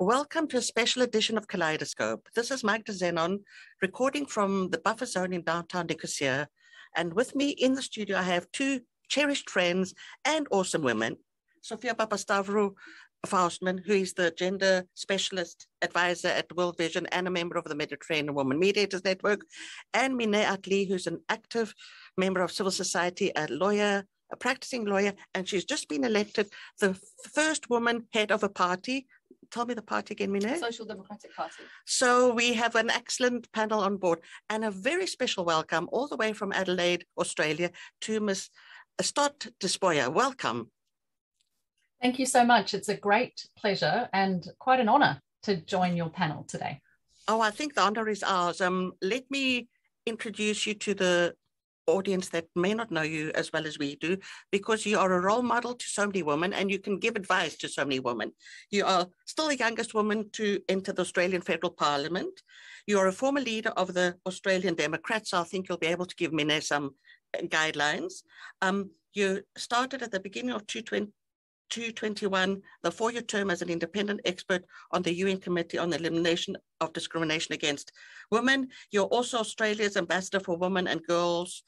Welcome to a special edition of Kaleidoscope. This is Magda Zenon, recording from the buffer zone in downtown Nicosia. And with me in the studio, I have two cherished friends and awesome women. Sophia Papastavrou Faustman, who is the gender specialist advisor at World Vision and a member of the Mediterranean Women Mediators Network, and Mine Atli, who's an active member of civil society, a lawyer, a practicing lawyer, and she's just been elected the first woman head of a party. Tell me the party again, Mine. Social Democratic Party. So we have an excellent panel on board and a very special welcome all the way from Adelaide, Australia, to Ms. Stott Despoja. Welcome. Thank you so much. It's a great pleasure and quite an honor to join your panel today. Oh, I think the honor is ours. Um, let me introduce you to the audience that may not know you as well as we do, because you are a role model to so many women and you can give advice to so many women. You are still the youngest woman to enter the Australian Federal Parliament. You are a former leader of the Australian Democrats, so I think you'll be able to give Mine some guidelines. Um, you started at the beginning of 2020, 221, the four-year term as an independent expert on the UN Committee on the Elimination of Discrimination Against Women. You're also Australia's ambassador for women and girls,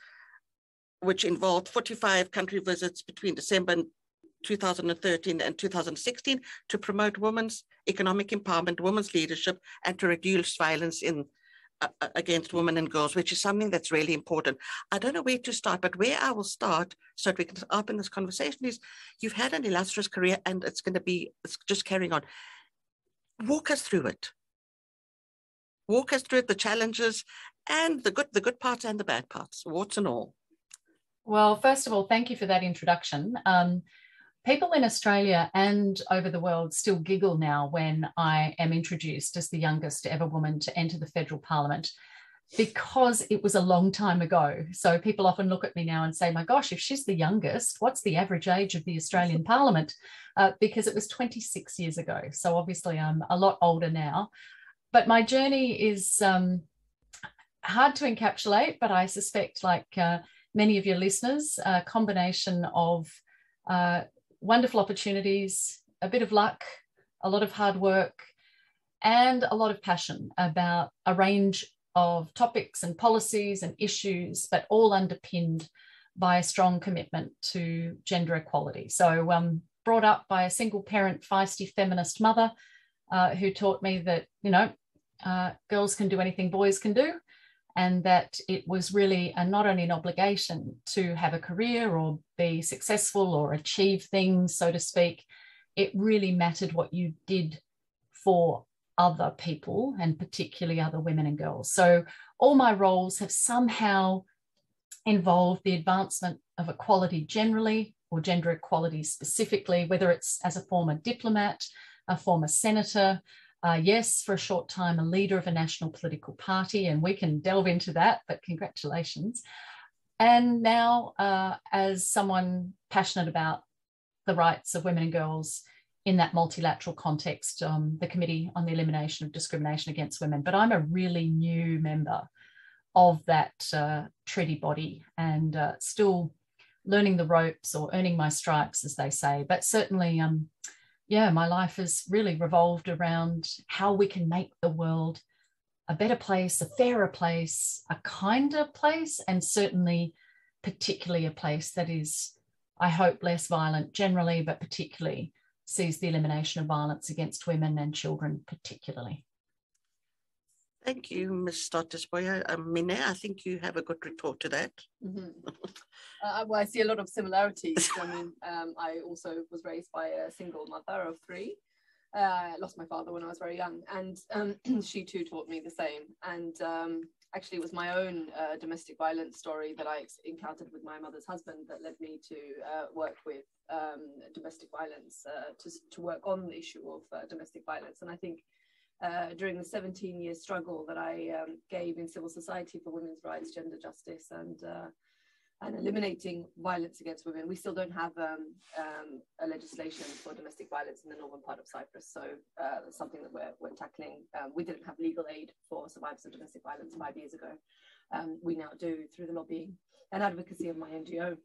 which involved 45 country visits between December 2013 and 2016 to promote women's economic empowerment, women's leadership, and to reduce violence in against women and girls, which is something that's really important. I don't know where to start, but where I will start so that we can open this conversation is you've had an illustrious career and it's going to be it's just carrying on. Walk us through it. Walk us through it, the challenges and the good, the good parts and the bad parts, warts and all. Well, first of all, thank you for that introduction. Um, people in Australia and over the world still giggle now when I am introduced as the youngest ever woman to enter the federal parliament because it was a long time ago. So people often look at me now and say, my gosh, if she's the youngest, what's the average age of the Australian parliament? Uh, because it was 26 years ago. So obviously I'm a lot older now. But my journey is um, hard to encapsulate, but I suspect, like uh, many of your listeners, a combination of uh, wonderful opportunities, a bit of luck, a lot of hard work, and a lot of passion about a range of topics and policies and issues, but all underpinned by a strong commitment to gender equality. So, um, brought up by a single parent, feisty feminist mother uh, who taught me that, you know, uh, girls can do anything boys can do, and that it was really a, not only an obligation to have a career or be successful or achieve things, so to speak, it really mattered what you did for other people and particularly other women and girls. So all my roles have somehow involved the advancement of equality generally or gender equality specifically, whether it's as a former diplomat, a former senator, uh, yes, for a short time, a leader of a national political party, and we can delve into that, but congratulations. And now, uh, as someone passionate about the rights of women and girls in that multilateral context, um, the Committee on the Elimination of Discrimination Against Women. But I'm a really new member of that uh, treaty body and uh, still learning the ropes or earning my stripes, as they say. But certainly, um, yeah, my life has really revolved around how we can make the world a better place, a fairer place, a kinder place, and certainly, particularly a place that is, I hope, less violent generally, but particularly sees the elimination of violence against women and children, particularly. Thank you, Ms. Stott-Despoja. Um, Mine, I think you have a good retort to that. Mm-hmm. uh, well, I see a lot of similarities. I mean, um, I also was raised by a single mother of three. Uh, I lost my father when I was very young, and um, she too taught me the same. And um, actually, it was my own uh, domestic violence story that I encountered with my mother's husband that led me to uh, work with um, domestic violence, uh, to, to work on the issue of uh, domestic violence. And I think uh, during the 17 year struggle that I um, gave in civil society for women's rights, gender justice, and uh, and eliminating violence against women. We still don't have um, um, a legislation for domestic violence in the northern part of Cyprus, so uh, that's something that we're, we're tackling. Um, we didn't have legal aid for survivors of domestic violence five years ago. Um, we now do through the lobbying and advocacy of my NGO.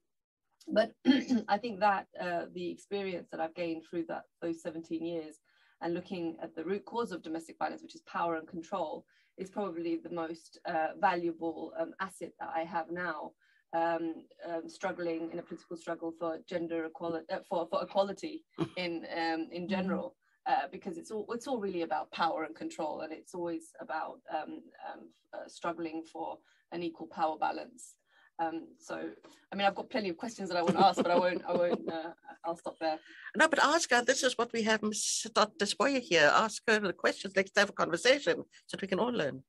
But I think that uh, the experience that I've gained through that those 17 years and looking at the root cause of domestic violence, which is power and control, is probably the most uh, valuable um, asset that I have now. Um, um, struggling in a political struggle for gender equality, uh, for, for equality in um, in mm-hmm. general, uh, because it's all it's all really about power and control, and it's always about um, um, uh, struggling for an equal power balance. Um, so, I mean, I've got plenty of questions that I want to ask, but I won't. I won't. Uh, I'll stop there. No, but ask her. This is what we have Dr. Despoja here. Ask her the questions. Let's have a conversation so that we can all learn.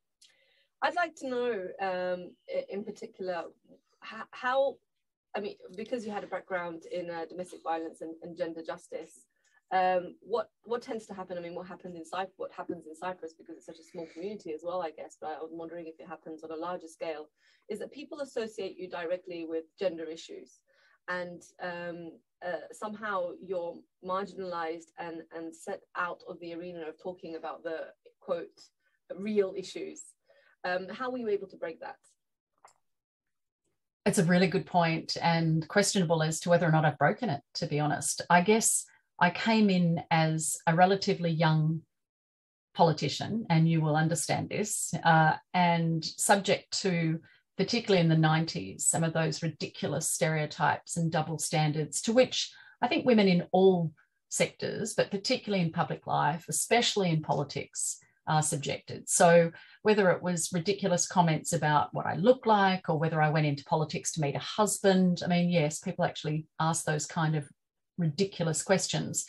I'd like to know, um, in particular, how, how, I mean, because you had a background in uh, domestic violence and, and gender justice, um, what what tends to happen? I mean, what happens in Cyprus? What happens in Cyprus because it's such a small community as well, I guess. But I was wondering if it happens on a larger scale. Is that people associate you directly with gender issues, and um, uh, somehow you're marginalized and and set out of the arena of talking about the quote real issues. Um, how were you able to break that? It's a really good point and questionable as to whether or not I've broken it. To be honest, I guess I came in as a relatively young politician, and you will understand this, uh, and subject to, particularly in the 90s, some of those ridiculous stereotypes and double standards to which I think women in all sectors, but particularly in public life, especially in politics, are subjected. So, whether it was ridiculous comments about what I look like or whether I went into politics to meet a husband, I mean, yes, people actually ask those kind of ridiculous questions,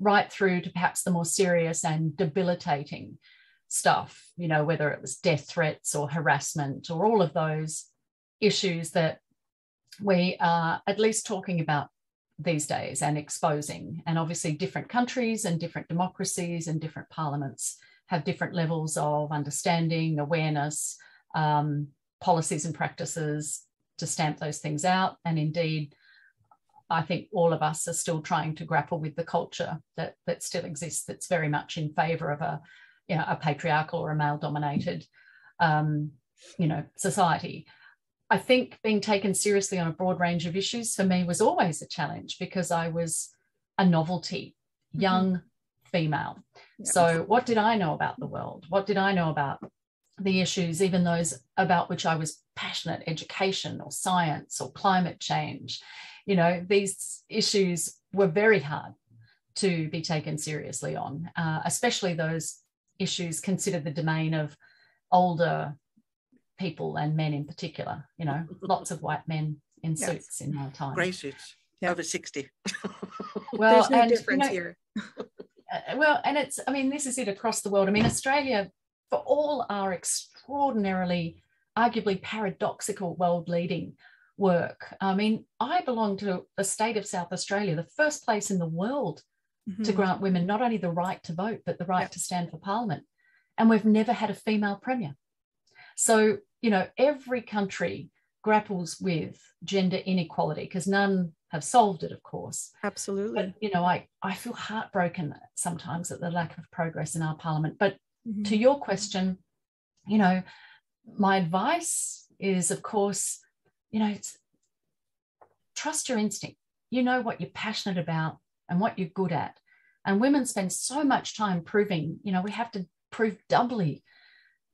right through to perhaps the more serious and debilitating stuff, you know, whether it was death threats or harassment or all of those issues that we are at least talking about these days and exposing. And obviously, different countries and different democracies and different parliaments have different levels of understanding, awareness, um, policies and practices to stamp those things out. And indeed, I think all of us are still trying to grapple with the culture that that still exists. That's very much in favour of a, you know, a patriarchal or a male-dominated, um, you know, society. I think being taken seriously on a broad range of issues for me was always a challenge because I was a novelty, mm-hmm. young mm-hmm. female. Yeah. So, what did I know about the world? What did I know about the issues, even those about which I was passionate education or science or climate change? You know, these issues were very hard to be taken seriously on, uh, especially those issues considered the domain of older people and men in particular. You know, lots of white men in yes. suits in our time. Grey suits, yep. over 60. well, There's no and, difference you know, here. Uh, well, and it's, I mean, this is it across the world. I mean, Australia, for all our extraordinarily, arguably paradoxical world leading work. I mean, I belong to the state of South Australia, the first place in the world mm-hmm. to grant women not only the right to vote, but the right yep. to stand for parliament. And we've never had a female premier. So, you know, every country grapples with gender inequality because none have solved it, of course. Absolutely. But, you know, I, I feel heartbroken sometimes at the lack of progress in our parliament. But mm-hmm. to your question, you know, my advice is, of course, you know, it's trust your instinct. You know what you're passionate about and what you're good at. And women spend so much time proving, you know, we have to prove doubly,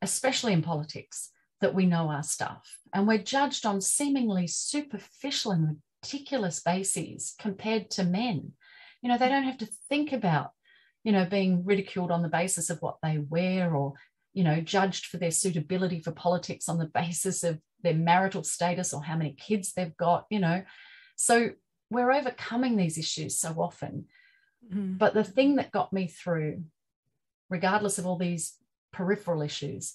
especially in politics, that we know our stuff. And we're judged on seemingly superficial and ridiculous bases compared to men. You know, they don't have to think about, you know, being ridiculed on the basis of what they wear or, you know, judged for their suitability for politics on the basis of their marital status or how many kids they've got, you know. So we're overcoming these issues so often. Mm-hmm. But the thing that got me through, regardless of all these peripheral issues,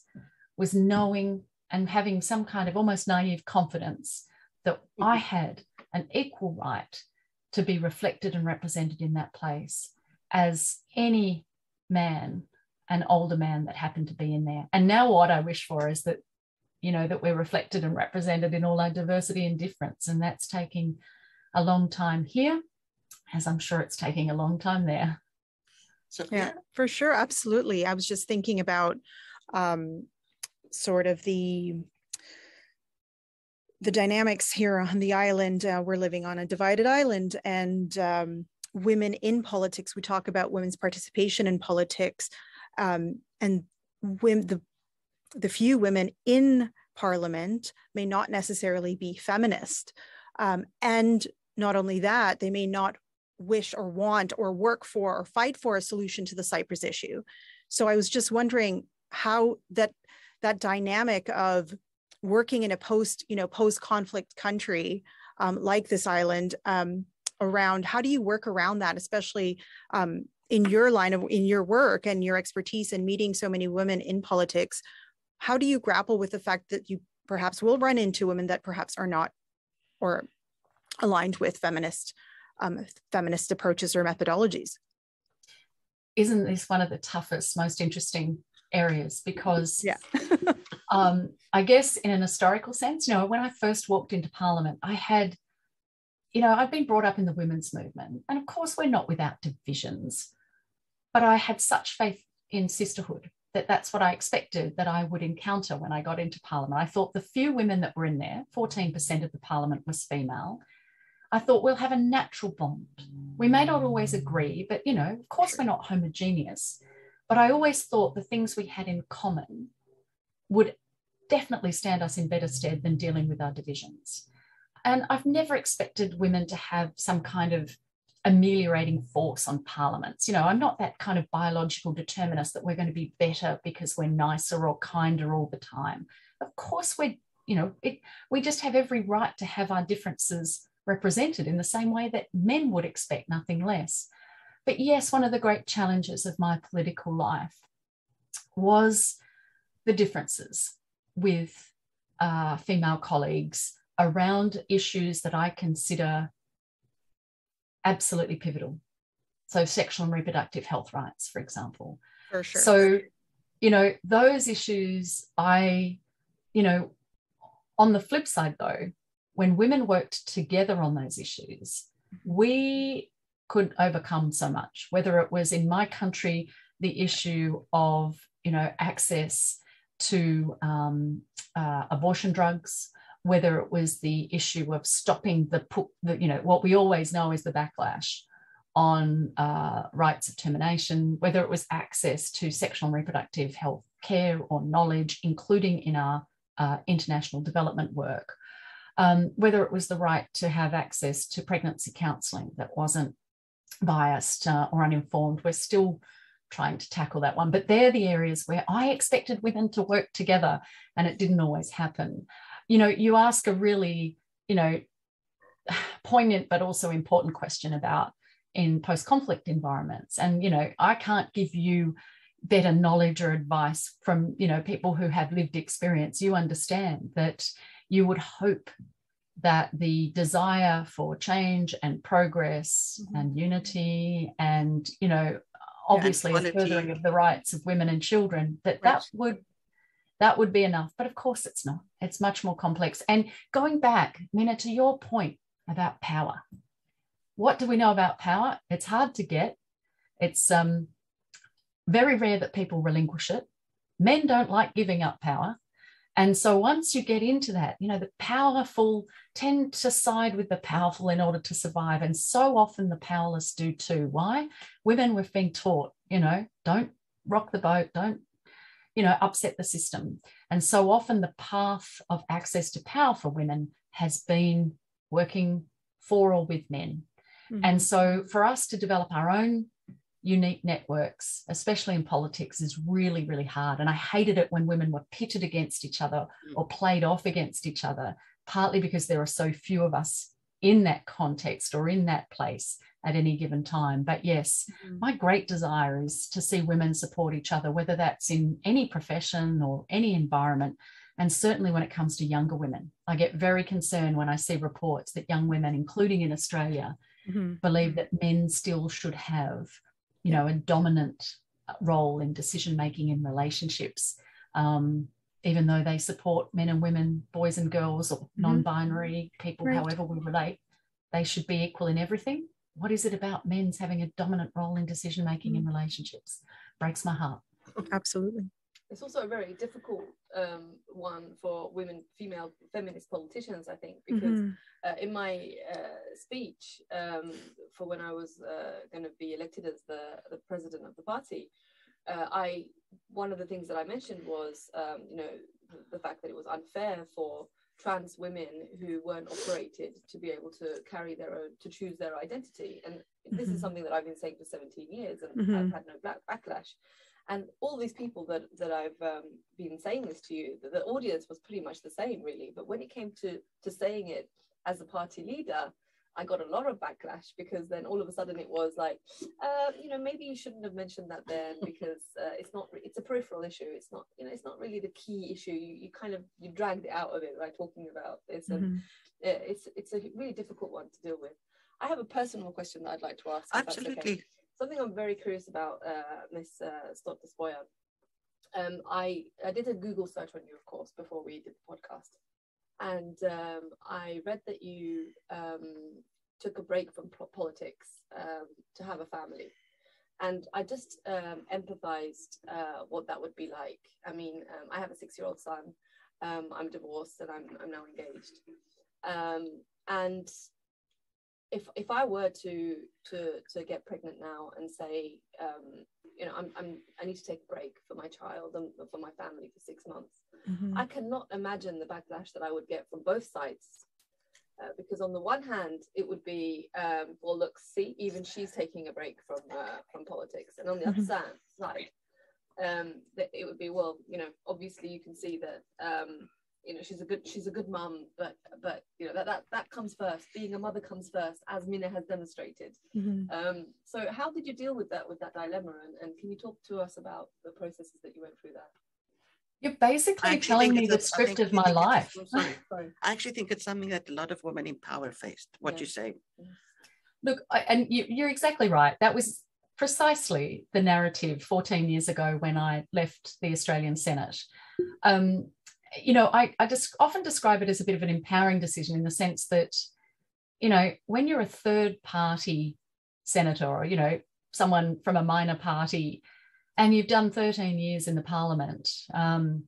was knowing and having some kind of almost naive confidence that I mm-hmm. had an equal right to be reflected and represented in that place as any man, an older man that happened to be in there. And now what I wish for is that you know that we're reflected and represented in all our diversity and difference and that's taking a long time here as i'm sure it's taking a long time there so yeah for sure absolutely i was just thinking about um, sort of the the dynamics here on the island uh, we're living on a divided island and um, women in politics. We talk about women's participation in politics, um, and the the few women in parliament may not necessarily be feminist, um, and not only that, they may not wish or want or work for or fight for a solution to the Cyprus issue. So I was just wondering how that that dynamic of working in a post you know post conflict country um, like this island um, around how do you work around that especially um, in your line of in your work and your expertise in meeting so many women in politics how do you grapple with the fact that you perhaps will run into women that perhaps are not or aligned with feminist um, feminist approaches or methodologies? Isn't this one of the toughest most interesting areas? Because yeah. um, I guess in an historical sense, you know, when I first walked into Parliament, I had, you know, I've been brought up in the women's movement. And of course, we're not without divisions, but I had such faith in sisterhood that that's what I expected that I would encounter when I got into Parliament. I thought the few women that were in there, 14% of the Parliament was female. I thought we'll have a natural bond. We may not always agree, but you know, of course, we're not homogeneous. But I always thought the things we had in common would definitely stand us in better stead than dealing with our divisions. And I've never expected women to have some kind of ameliorating force on parliaments. You know, I'm not that kind of biological determinist that we're going to be better because we're nicer or kinder all the time. Of course, we're, you know, it, we just have every right to have our differences represented in the same way that men would expect nothing less. But yes, one of the great challenges of my political life was the differences with uh, female colleagues around issues that I consider absolutely pivotal. So, sexual and reproductive health rights, for example. For sure. So, you know, those issues, I, you know, on the flip side, though, when women worked together on those issues, we could overcome so much, whether it was in my country, the issue of, you know, access to um, uh, abortion drugs, whether it was the issue of stopping the, the, you know, what we always know is the backlash on uh, rights of termination, whether it was access to sexual and reproductive health care or knowledge, including in our uh, international development work, um, whether it was the right to have access to pregnancy counselling that wasn't biased uh, or uninformed. We're still trying to tackle that one. But they're the areas where I expected women to work together and it didn't always happen. You know, you ask a really, you know, poignant but also important question about in post conflict environments. And, you know, I can't give you better knowledge or advice from, you know, people who have lived experience. You understand that you would hope that the desire for change and progress mm-hmm. and unity and you know obviously a furthering of the rights of women and children that right. that would that would be enough but of course it's not. It's much more complex. And going back mina to your point about power. What do we know about power? It's hard to get. It's um, very rare that people relinquish it. Men don't like giving up power. And so once you get into that, you know, the powerful tend to side with the powerful in order to survive. And so often the powerless do too. Why? Women we've been taught, you know, don't rock the boat, don't, you know, upset the system. And so often the path of access to power for women has been working for or with men. Mm-hmm. And so for us to develop our own unique networks, especially in politics, is really, really hard. And I hated it when women were pitted against each other mm. or played off against each other, partly because there are so few of us in that context or in that place at any given time. But yes, mm-hmm. my great desire is to see women support each other, whether that's in any profession or any environment. And certainly when it comes to younger women, I get very concerned when I see reports that young women, including in Australia, mm-hmm. believe that men still should have you know, a dominant role in decision making in relationships, um, even though they support men and women, boys and girls, or mm-hmm. non binary people, right. however we relate, they should be equal in everything. What is it about men's having a dominant role in decision making mm-hmm. in relationships? Breaks my heart. Absolutely. it's also a very difficult um, one for women, female feminist politicians, I think, because Mhm. uh, in my uh, speech um, for when I was uh, going to be elected as the, the president of the party, uh, I one of the things that I mentioned was, um, you know, the, fact that it was unfair for trans women who weren't operated to be able to carry their own to choose their identity and this Mhm. is something that i've been saying for 17 years and Mhm. i've had no black backlash and all these people that that i've um, been saying this to you the, the audience was pretty much the same really but when it came to to saying it as a party leader I got a lot of backlash because then all of a sudden it was like, uh, you know, maybe you shouldn't have mentioned that then because uh, it's not, it's a peripheral issue. It's not, you know, it's not really the key issue. You, you kind of, you dragged it out of it by talking about this. And Mhm. uh, it's, it's a really difficult one to deal with. I have a personal question that I'd like to ask. that's okay. Absolutely. Something I'm very curious about, uh, Miss uh, Stott. Um, I, I did a Google search on you, of course, before we did the podcast and um, I read that you um, took a break from po- politics um, to have a family. And I just um, empathized uh, what that would be like. I mean, um, I have a six year old son, um, I'm divorced, and I'm, I'm now engaged. And if, if I were to, to, to get pregnant now and say, um, you know, I'm, I'm, I need to take a break for my child and for my family for six months, Mhm. I cannot imagine the backlash that I would get from both sides. Uh, because on the one hand, it would be, um, well, look, see, even she's taking a break from uh, from politics, and on the other Mhm. side, side, um, that it would be, well, you know, obviously you can see that, um, you know, she's a good she's a good mum, but but you know that that that comes first. Being a mother comes first, as Mina has demonstrated. Mhm. Um, so how did you deal with that with that dilemma, and, and can you talk to us about the processes that you went through there? You're basically I telling me the script think- of my think it's a- life. Sorry, sorry. I actually think it's something that a lot of women in power faced, what Yeah. you say. Look, I, and you, you're exactly right. That was precisely the narrative 14 years ago when I left the Australian Senate. Um, you know, I, I just often describe it as a bit of an empowering decision in the sense that, you know, when you're a third party senator or, you know, someone from a minor party and you've done 13 years in the parliament, um,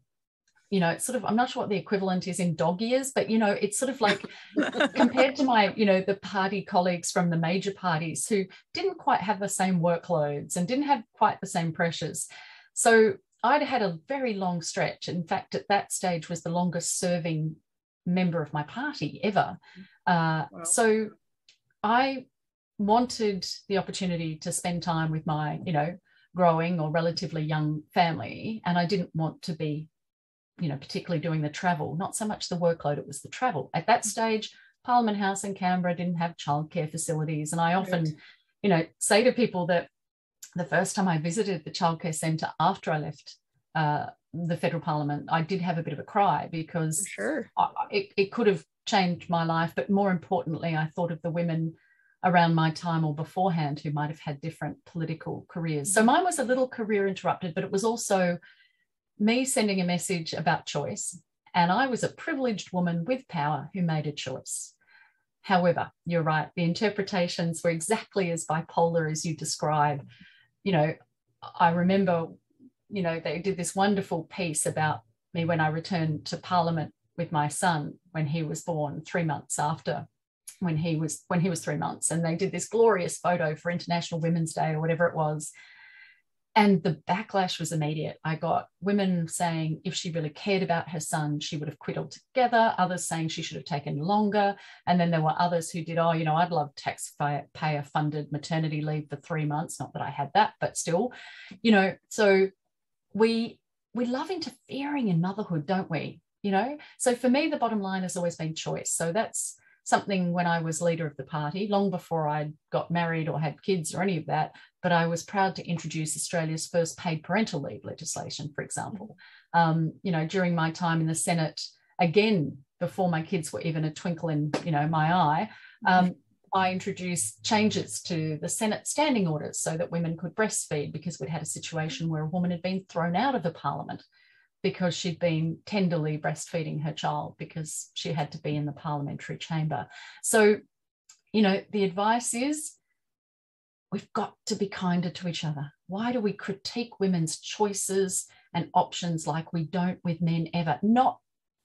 you know, it's sort of, I'm not sure what the equivalent is in dog years, but, you know, it's sort of like compared to my, you know, the party colleagues from the major parties who didn't quite have the same workloads and didn't have quite the same pressures. So I'd had a very long stretch. In fact, at that stage was the longest serving member of my party ever. Uh, Wow. So I wanted the opportunity to spend time with my, you know, growing or relatively young family. And I didn't want to be, you know, particularly doing the travel, not so much the workload, it was the travel. At that stage, Parliament House in Canberra didn't have childcare facilities. And I often, Right. you know, say to people that the first time I visited the childcare centre after I left uh, the federal parliament, I did have a bit of a cry because sure. I, it, it could have changed my life. But more importantly, I thought of the women around my time or beforehand who might have had different political careers. So mine was a little career interrupted, but it was also me sending a message about choice. And I was a privileged woman with power who made a choice. However, you're right, the interpretations were exactly as bipolar as you describe. You know, I remember, you know, they did this wonderful piece about me when I returned to Parliament with my son when he was born three months after when he was when he was three months. And they did this glorious photo for international women's day or whatever it was and the backlash was immediate. I got women saying if she really cared about her son she would have quit altogether others saying she should have taken longer and then there were others who did oh you know i'd love taxpayer funded maternity leave for three months not that i had that but still you know? So we we love interfering in motherhood don't we? You know? So for me the bottom line has always been choice. So that's something when I was leader of the party, long before I got married or had kids or any of that. But I was proud to introduce Australia's first paid parental leave legislation, for example. Um, you know, during my time in the Senate, again, before my kids were even a twinkle in, you know, my eye, um, I introduced changes to the Senate standing orders so that women could breastfeed because we'd had a situation where a woman had been thrown out of the parliament because she'd been tenderly breastfeeding her child because she had to be in the parliamentary chamber. So, you know, the advice is we've got to be kinder to each other. Why do we critique women's choices and options like we don't with men ever. Not,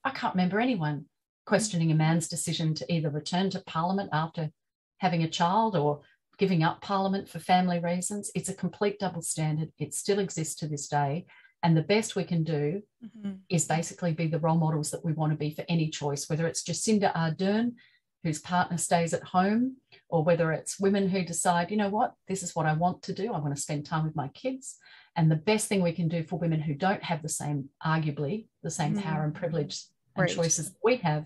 I can't remember anyone questioning a man's decision to either return to Parliament after having a child or giving up Parliament for family reasons. It's a complete double standard. It still exists to this day. And the best we can do mm-hmm. is basically be the role models that we want to be for any choice, whether it's Jacinda Ardern, whose partner stays at home, or whether it's women who decide, you know what, this is what I want to do. I want to spend time with my kids. And the best thing we can do for women who don't have the same, arguably, the same mm-hmm. power and privilege and right. choices that we have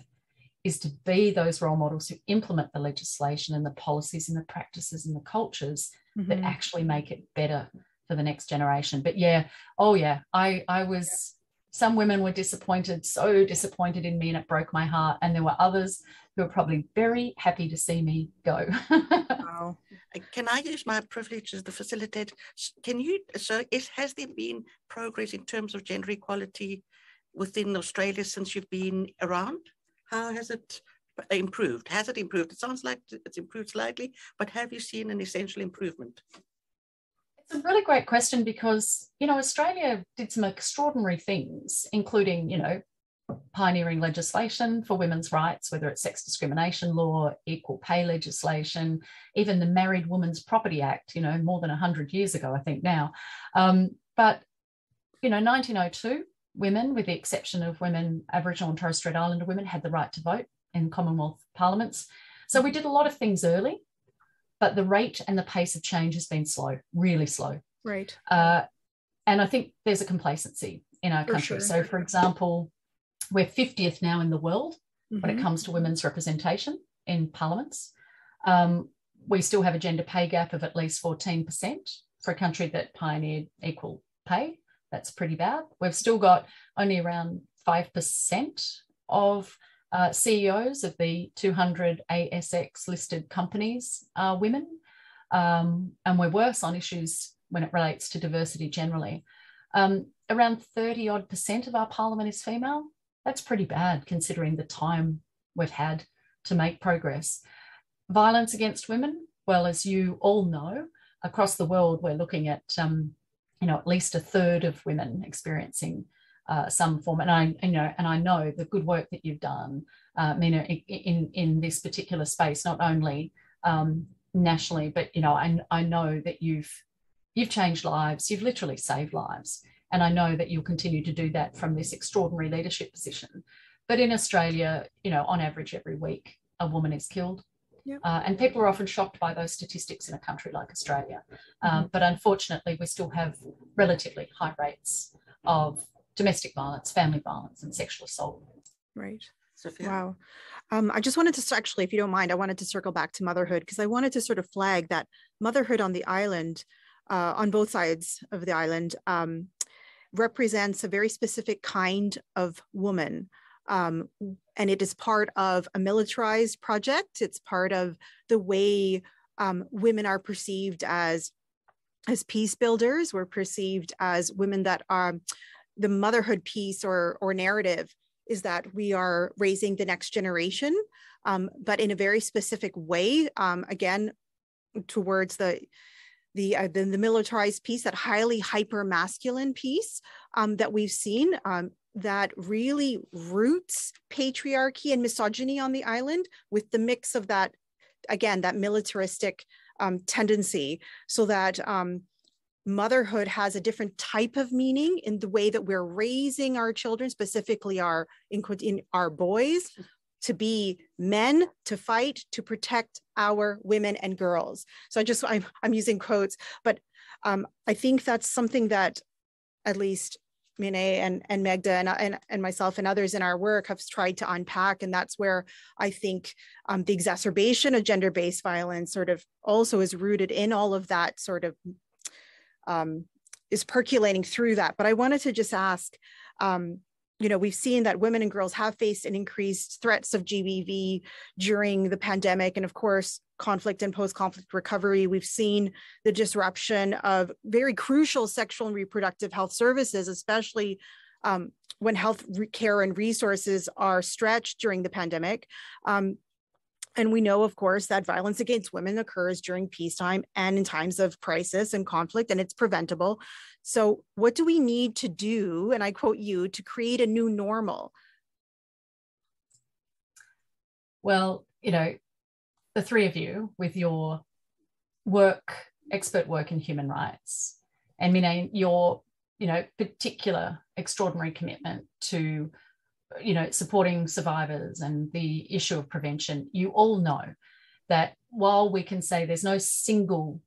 is to be those role models who implement the legislation and the policies and the practices and the cultures mm-hmm. that actually make it better for the next generation. But yeah, oh yeah, I I was some women were disappointed, so disappointed in me, and it broke my heart. And there were others who were probably very happy to see me go. wow. Can I use my privilege as the facilitator? Can you? So, is, has there been progress in terms of gender equality within Australia since you've been around? How has it improved? Has it improved? It sounds like it's improved slightly, but have you seen an essential improvement? It's a really great question because, you know, Australia did some extraordinary things, including, you know, pioneering legislation for women's rights, whether it's sex discrimination law, equal pay legislation, even the Married Women's Property Act, you know, more than 100 years ago, I think now. Um, but, you know, 1902, women, with the exception of women, Aboriginal and Torres Strait Islander women, had the right to vote in Commonwealth parliaments. So we did a lot of things early but the rate and the pace of change has been slow, really slow. Right. Uh, and I think there's a complacency in our for country. Sure. So, for example, we're 50th now in the world mm-hmm. when it mm-hmm. comes to women's representation in parliaments. Um, we still have a gender pay gap of at least 14% for a country that pioneered equal pay. That's pretty bad. We've still got only around 5% of uh, CEOs of the 200 ASX listed companies are women. Um, and we're worse on issues when it relates to diversity generally. Um, around 30 odd percent of our parliament is female. That's pretty bad considering the time we've had to make progress. Violence against women, well, as you all know, across the world, we're looking at um, you know at least a third of women experiencing uh, some form. And I, you know, and I know the good work that you've done, uh, Mina, in in this particular space, not only um, nationally, but you know, I I know that you've you've changed lives. You've literally saved lives, and I know that you'll continue to do that from this extraordinary leadership position. But in Australia, you know, on average, every week a woman is killed. Yep. Uh, and people are often shocked by those statistics in a country like Australia. Um, mm-hmm. But unfortunately, we still have relatively high rates of domestic violence, family violence, and sexual assault. Right. Sophia. Wow. Um, I just wanted to actually, if you don't mind, I wanted to circle back to motherhood because I wanted to sort of flag that motherhood on the island, uh, on both sides of the island, um, represents a very specific kind of woman. Um, and it is part of a militarized project. It's part of the way um, women are perceived as as peace builders. We're perceived as women that are the motherhood piece or or narrative is that we are raising the next generation, um, but in a very specific way. Um, again, towards the the, uh, the, the militarized piece, that highly hyper masculine piece um, that we've seen um, that really roots patriarchy and misogyny on the island with the mix of that again that militaristic um, tendency, so that um, motherhood has a different type of meaning in the way that we're raising our children, specifically our in, in our boys, to be men to fight to protect our women and girls. So I just I'm I'm using quotes, but um, I think that's something that at least Mine and, and Magda and, and, and myself and others in our work have tried to unpack. And that's where I think um, the exacerbation of gender-based violence sort of also is rooted in all of that sort of um, is percolating through that. But I wanted to just ask, um, you know, we've seen that women and girls have faced an increased threats of GBV during the pandemic. And of course, conflict and post-conflict recovery. We've seen the disruption of very crucial sexual and reproductive health services, especially um, when health care and resources are stretched during the pandemic. Um, and we know, of course, that violence against women occurs during peacetime and in times of crisis and conflict, and it's preventable. So, what do we need to do? And I quote you to create a new normal. Well, you know, the three of you with your work, expert work in human rights, and Mina, your you know particular extraordinary commitment to you know, supporting survivors and the issue of prevention, you all know that while we can say there's no single,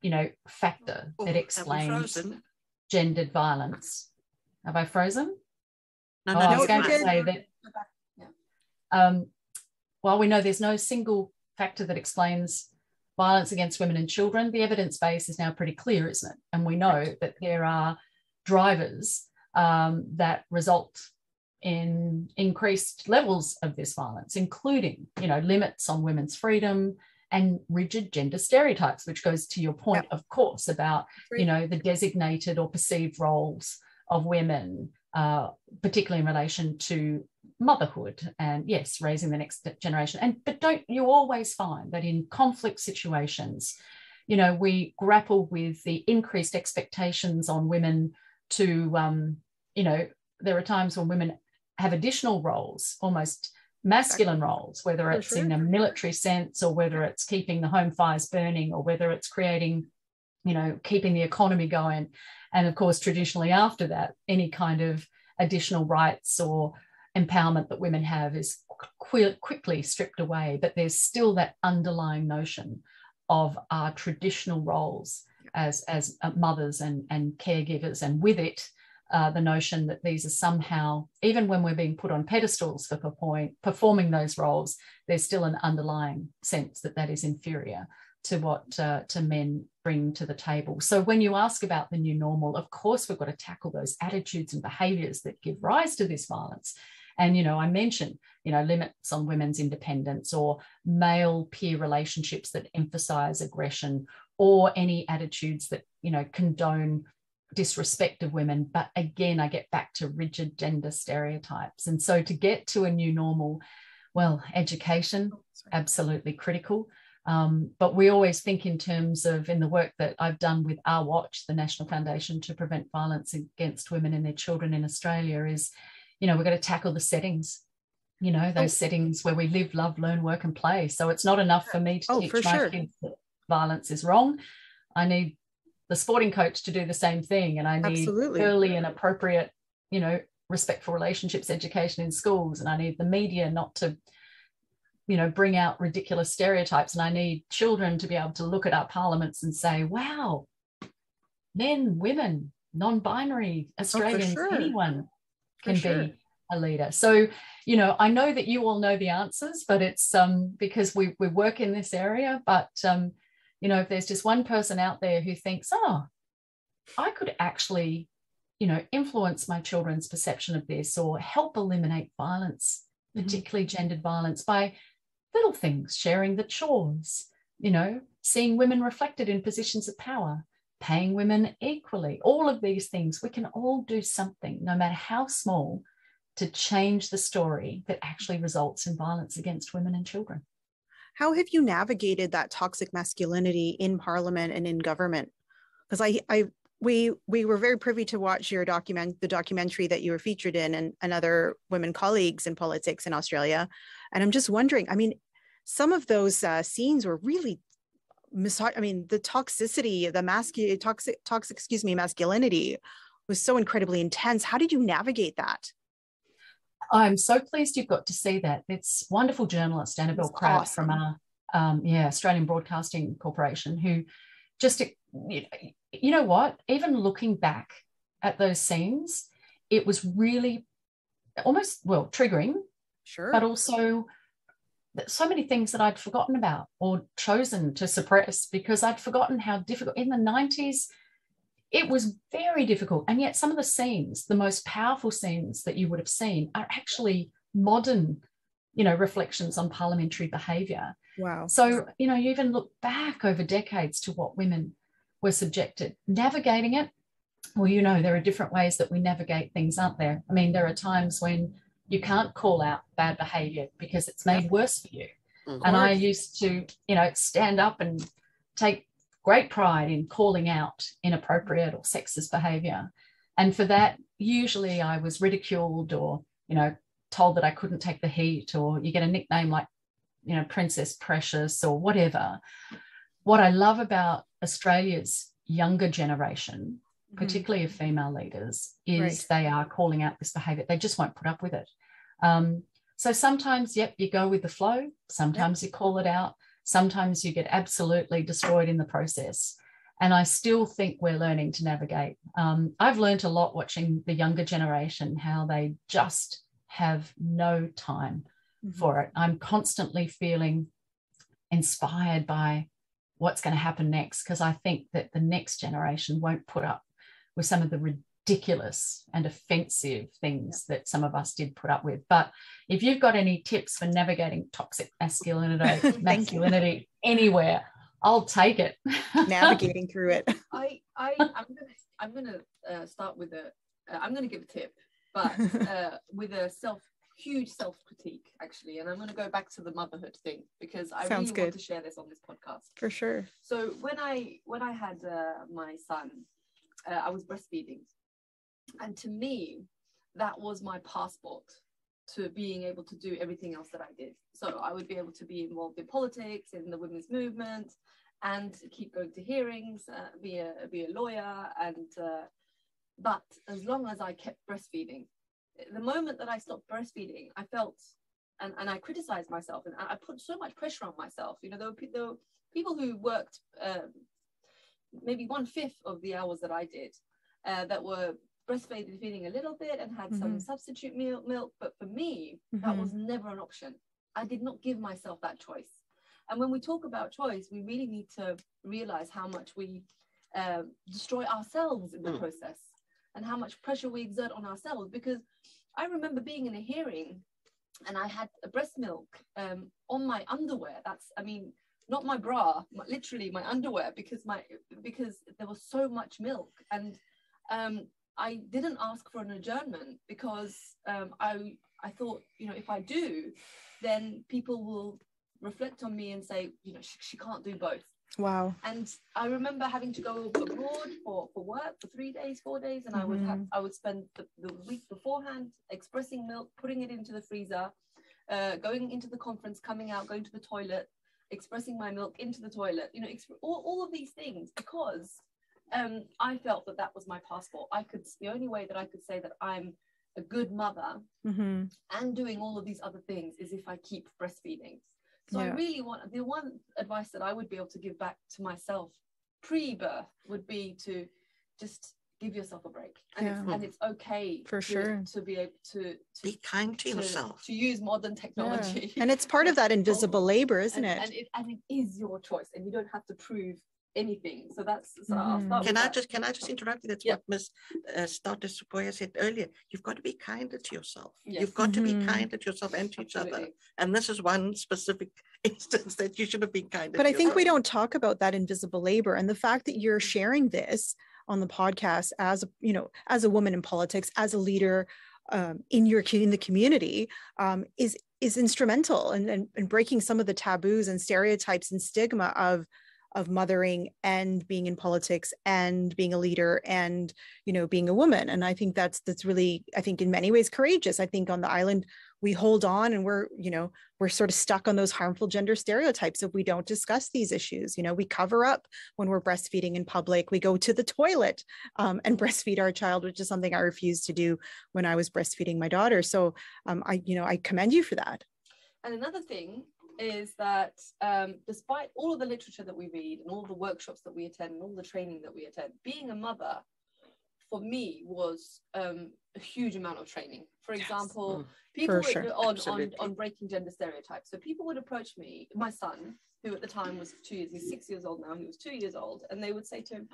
you know, factor oh, that explains gendered violence. Have I frozen? No, no, oh, I was going to say that um, while we know there's no single factor that explains violence against women and children, the evidence base is now pretty clear, isn't it? And we know that there are drivers um, that result in increased levels of this violence, including, you know, limits on women's freedom and rigid gender stereotypes, which goes to your point, yep. of course, about, you know, the designated or perceived roles of women, uh, particularly in relation to motherhood and yes, raising the next generation. And but don't you always find that in conflict situations, you know, we grapple with the increased expectations on women to um, you know, there are times when women have additional roles, almost masculine roles, whether it's sure. in a military sense or whether it's keeping the home fires burning or whether it's creating, you know, keeping the economy going. And of course, traditionally after that, any kind of additional rights or empowerment that women have is qu- quickly stripped away. But there's still that underlying notion of our traditional roles as, as uh, mothers and, and caregivers, and with it, uh, the notion that these are somehow, even when we're being put on pedestals for performing those roles, there's still an underlying sense that that is inferior to what uh, to men bring to the table. So when you ask about the new normal, of course we've got to tackle those attitudes and behaviours that give rise to this violence. And you know, I mentioned you know limits on women's independence or male peer relationships that emphasise aggression or any attitudes that you know condone disrespect of women. But again, I get back to rigid gender stereotypes. And so to get to a new normal, well, education, absolutely critical. Um, but we always think in terms of, in the work that I've done with Our Watch, the National Foundation to Prevent Violence Against Women and Their Children in Australia, is, you know, we're going to tackle the settings, you know, those oh. settings where we live, love, learn, work, and play. So it's not enough for me to oh, teach my sure. kids that violence is wrong. I need the sporting coach to do the same thing and i need Absolutely. early and appropriate you know respectful relationships education in schools and i need the media not to you know bring out ridiculous stereotypes and i need children to be able to look at our parliaments and say wow men women non-binary oh, australians oh, sure. anyone can sure. be a leader so you know i know that you all know the answers but it's um because we we work in this area but um you know if there's just one person out there who thinks oh i could actually you know influence my children's perception of this or help eliminate violence mm-hmm. particularly gendered violence by little things sharing the chores you know seeing women reflected in positions of power paying women equally all of these things we can all do something no matter how small to change the story that actually results in violence against women and children how have you navigated that toxic masculinity in parliament and in government? Because I, I, we, we were very privy to watch your document, the documentary that you were featured in, and, and other women colleagues in politics in Australia. And I'm just wondering, I mean, some of those uh, scenes were really I mean, the toxicity, the masculine, toxic, toxic, excuse me, masculinity was so incredibly intense. How did you navigate that? I'm so pleased you've got to see that. It's wonderful journalist Annabelle Crabb awesome. from our um, yeah Australian Broadcasting Corporation who just you know what even looking back at those scenes it was really almost well triggering sure but also so many things that I'd forgotten about or chosen to suppress because I'd forgotten how difficult in the 90s it was very difficult. And yet, some of the scenes, the most powerful scenes that you would have seen, are actually modern, you know, reflections on parliamentary behaviour. Wow. So, you know, you even look back over decades to what women were subjected, navigating it. Well, you know, there are different ways that we navigate things, aren't there? I mean, there are times when you can't call out bad behaviour because it's made worse for you. Mhm. And I used to, you know, stand up and take great pride in calling out inappropriate or sexist behavior. And for that, usually I was ridiculed or, you know, told that I couldn't take the heat, or you get a nickname like, you know, Princess Precious or whatever. What I love about Australia's younger generation, Mhm. particularly of female leaders, is Right. they are calling out this behavior. They just won't put up with it. Um, so sometimes, yep, you go with the flow. Sometimes you call it out. Sometimes you get absolutely destroyed in the process. And I still think we're learning to navigate. Um, I've learned a lot watching the younger generation, how they just have no time Mhm. for it. I'm constantly feeling inspired by what's going to happen next because I think that the next generation won't put up with some of the ridiculous and offensive things that some of us did put up with. But if you've got any tips for navigating toxic masculinity, masculinity anywhere, I'll take it. navigating through it. I, I, I'm gonna, I'm gonna uh, start with a, uh, I'm gonna give a tip, but uh, with a self, huge self critique actually, and I'm gonna go back to the motherhood thing because I Sounds really want to share this on this podcast. For sure. So when I, when I had uh, my son, uh, I was breastfeeding, and to me, that was my passport to being able to do everything else that I did. So I would be able to be involved in politics, in the women's movement, and keep going to hearings, uh, be a be a lawyer, and uh, but as long as I kept breastfeeding, the moment that I stopped breastfeeding, I felt and, and I criticized myself and I put so much pressure on myself. You know, there were, pe- there were people who worked um, maybe one fifth of the hours that I did uh, that were breastfeeding feeding a little bit and had some Mhm. substitute milk, milk. But for me, that Mhm. was never an option. I did not give myself that choice. And when we talk about choice, we really need to realize how much we uh, destroy ourselves in the Mm. process and how much pressure we exert on ourselves. Because I remember being in a hearing and I had a breast milk um, on my underwear. That's, I mean, not my bra, my- literally my underwear, because my because there was so much milk, and um, I didn't ask for an adjournment because um, I I thought, you know, if I do, then people will reflect on me and say, you know, she, she can't do both. Wow. And I remember having to go abroad for, for work for three days, four days, and I would have I would spend the, the week beforehand expressing milk, putting it into the freezer, uh, going into the conference, coming out, going to the toilet, expressing my milk into the toilet. You know, exp- all, all of these things because um, I felt that that was my passport. I could the only way that I could say that I'm a good mother hmm and doing all of these other things is if I keep breastfeeding. So I really want the one advice that I would be able to give back to myself pre-birth would be to just give yourself a break. And, it's, and it's okay For to, sure. to be able to to, Be kind to to, yourself. to use modern Yeah. technology. And it's part of that invisible labor, isn't and, it? And it, and it is your choice and you don't have to prove anything. So that's so I'll Mhm. start Can with I that. just can I just interrupt you? That's Yeah. what Miss uh, Stott-Despoja said earlier. You've got to be kinder to yourself. Yes. You've got to be Mhm. kinder to yourself and to each other. And this is one specific instance that you should have been kinder. but to I think we don't talk about that invisible labor and the fact that you're sharing this on the podcast as a you know as a woman in politics as a leader um, in your in the community um, is is instrumental in, in, in breaking some of the taboos and stereotypes and stigma of of mothering and being in politics and being a leader and you know being a woman. And i think that's that's really i think in many ways courageous. I think on the island we hold on and we're you know we're sort of stuck on those harmful gender stereotypes if we don't discuss these issues. You know we cover up when we're breastfeeding in public. We go to the toilet um, and breastfeed our child which is something i refused to do when i was breastfeeding my daughter. So um, i you know i commend you for that. And another thing is that um, despite all of the literature that we read and all the workshops that we attend and all the training that we attend, being a mother for me was um, a huge amount of training. For Yes. example, Mm. people For sure. on, on, on breaking gender stereotypes. So people would approach me, my son, who at the time was two years, he's six years old now, he was two years old, and they would say to him,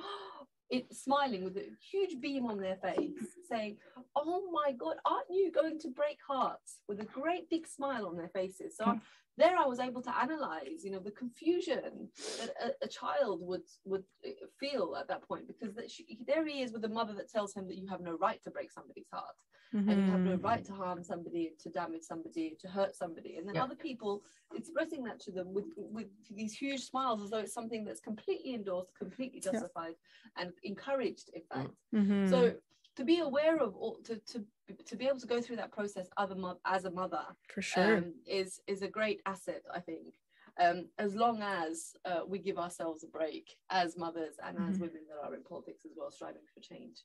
it, smiling with a huge beam on their face, saying, Oh my God, aren't you going to break hearts? With a great big smile on their faces. So Mm. there I was able to analyze, you know, the confusion that a, a child would would uh, feel at that point because that she, there he is with a mother that tells him that you have no right to break somebody's heart Mm-hmm. and you have no right to harm somebody, to damage somebody, to hurt somebody, and then Yeah. other people expressing that to them with with these huge smiles as though it's something that's completely endorsed, completely Yeah. justified, and encouraged, in fact. Mhm. So to be aware of all to, to to be able to go through that process other mo- as a mother for sure. um, is is a great asset i think um, as long as uh, we give ourselves a break as mothers and as Mhm. women that are in politics as well striving for change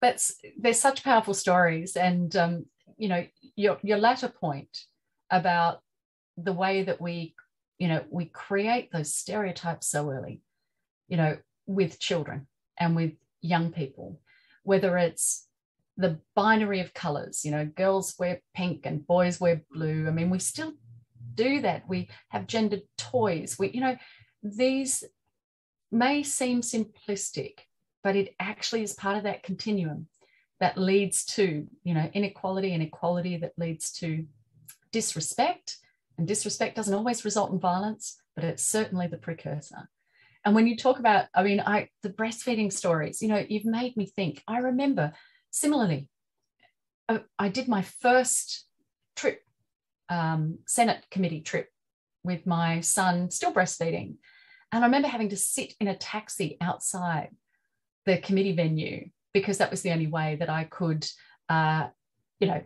but there's such powerful stories and um, you know your your latter point about the way that we you know we create those stereotypes so early you know with children and with young people whether it's the binary of colors you know girls wear pink and boys wear blue. I mean we still do that. We have gendered toys. We you know these may seem simplistic but it actually is part of that continuum that leads to you know inequality and equality that leads to disrespect. And disrespect doesn't always result in violence but it's certainly the precursor and when you talk about i mean i the breastfeeding stories you know you've made me think. I remember similarly I, I did my first trip um, senate committee trip with my son still breastfeeding. And i remember having to sit in a taxi outside the committee venue because that was the only way that I could, uh, you know,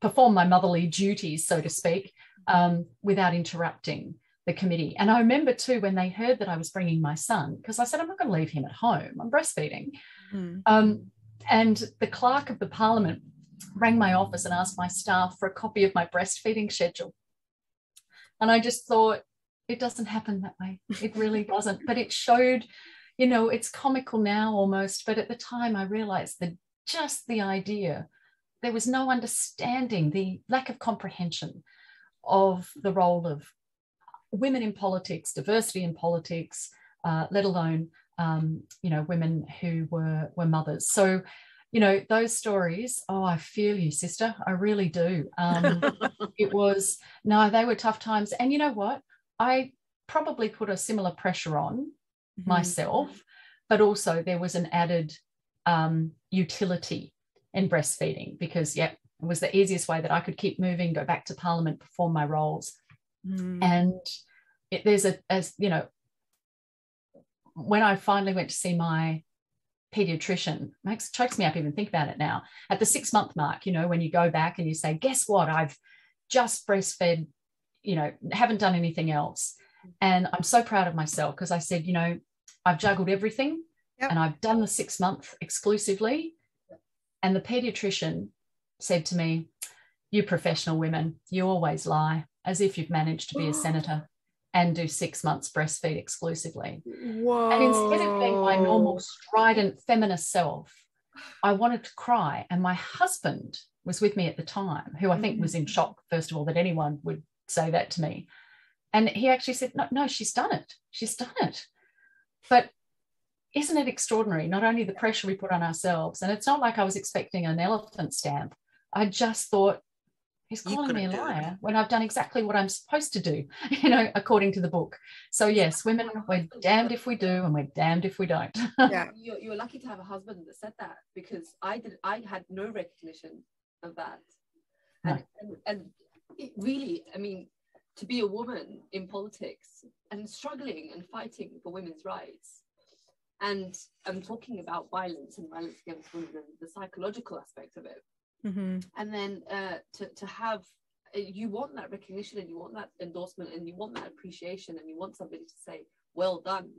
perform my motherly duties, so to speak, um, without interrupting the committee. And I remember too when they heard that I was bringing my son, because I said, I'm not going to leave him at home, I'm breastfeeding. Mhm. Um, and the clerk of the parliament rang my office and asked my staff for a copy of my breastfeeding schedule. And I just thought, it doesn't happen that way. It really doesn't. But it showed, you know, it's comical now almost. But at the time, I realized that just the idea, there was no understanding, the lack of comprehension of the role of women in politics, diversity in politics, uh, let alone um, you know women who were were mothers. So you know those stories. Oh, I feel you, sister. I really do. Um, it was no, they were tough times, and you know what? I probably put a similar pressure on Mhm. myself, but also there was an added um, utility in breastfeeding because yeah, it was the easiest way that I could keep moving, go back to Parliament, perform my roles Mhm. and it, there's a as you know when i finally went to see my pediatrician makes chokes me up even think about it now at the six month mark you know when you go back and you say guess what i've just breastfed you know haven't done anything else and i'm so proud of myself because i said you know i've juggled everything Yep. and i've done the six month exclusively and the pediatrician said to me you professional women you always lie as if you've managed to be a senator and do six months breastfeed exclusively. Whoa. And instead of being my normal strident feminist self, I wanted to cry. And my husband was with me at the time, who I think was in mm. shock, first of all, that anyone would say that to me. And he actually said, No, no, she's done it. She's done it. But isn't it extraordinary? Not only the pressure we put on ourselves, and it's not like I was expecting an elephant stamp. I just thought, he's calling me a couldn't it. liar when I've done exactly what I'm supposed to do, you know, according to the book. So, yes, women, we're damned if we do and we're damned if we don't. Yeah. you're, you're lucky to have a husband that said that because I did I had no recognition of that and, and, and it really I mean to be a woman in politics and struggling and fighting for women's rights and I'm talking about violence and violence against women and the psychological aspect of it Mhm. and then uh, to, to have uh, you want that recognition and you want that endorsement and you want that appreciation and you want somebody to say well done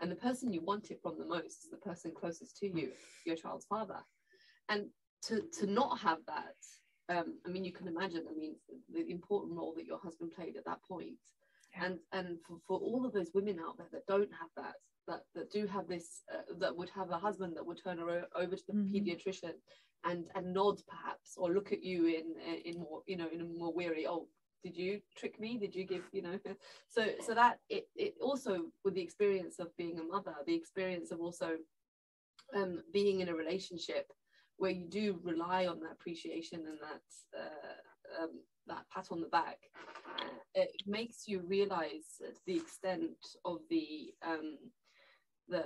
and the person you want it from the most is the person closest to you your child's father and to to not have that um, i mean you can imagine i mean the important role that your husband played at that point Yeah. and and for, for all of those women out there that don't have that that that do have this uh, that would have a husband that would turn her over to the Mhm. pediatrician and and nod perhaps or look at you in in more you know in a more weary oh did you trick me did you give you know so so that it, it also with the experience of being a mother the experience of also um being in a relationship where you do rely on that appreciation and that uh, um, that pat on the back, uh, it makes you realize the extent of the um, the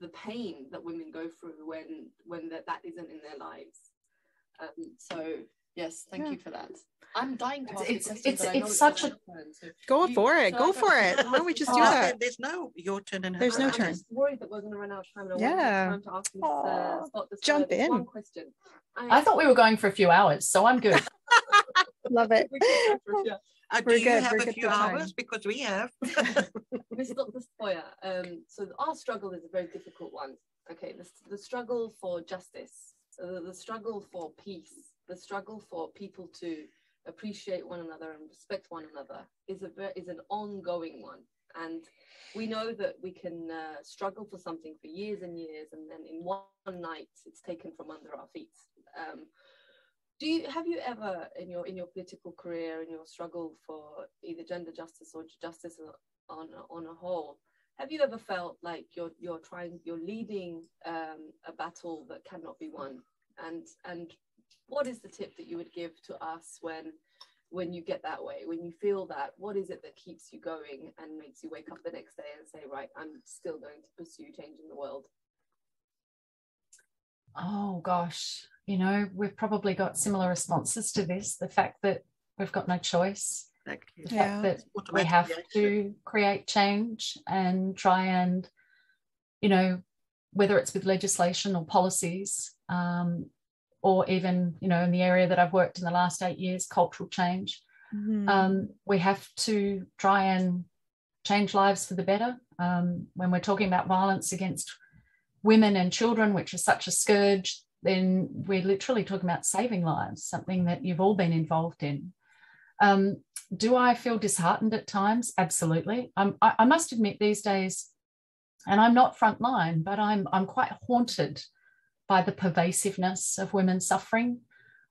the pain that women go through when when that, that isn't in their lives. Um, so yes, thank Yeah. you for that. I'm dying to It's- ask it's- questions, it's- but it's such a- turn, so Go you- for it. shall Go I for it. Why don't we just do Oh, that? There's no your turn and There's no turn. turn. I'm just worried that we're going to run out of time. Yeah. yeah. time to ask Miss, uh, this jump this One in. question. I thought we were going for a few hours, so I'm good. Love it. We can go for- yeah. Uh, do We're you good, have a few hours? Because we have. Miss Despoja, um, so our struggle is a very difficult one. Okay, the, the struggle for justice, uh, the struggle for peace, the struggle for people to appreciate one another and respect one another is a ver- is an ongoing one. And we know that we can uh, struggle for something for years and years, and then in one night it's taken from under our feet. Um, do you have you ever in your in your political career in your struggle for either gender justice or justice on on a whole have you ever felt like you're you're trying you're leading um, a battle that cannot be won? And and what is the tip that you would give to us when when you get that way when you feel that? What is it that keeps you going and makes you wake up the next day and say right i'm still going to pursue changing the world Oh gosh, you know, we've probably got similar responses to this. The fact that we've got no choice, Exactly. the Yeah. fact that we have reaction. to create change and try and, you know, whether it's with legislation or policies, um, or even, you know, in the area that I've worked in the last eight years, cultural change, Mhm. um, we have to try and change lives for the better. Um, when we're talking about violence against women and children, which is such a scourge, then we're literally talking about saving lives, something that you've all been involved in. Um, do I feel disheartened at times? Absolutely. I, I must admit these days, and I'm not frontline, but I'm I'm quite haunted by the pervasiveness of women suffering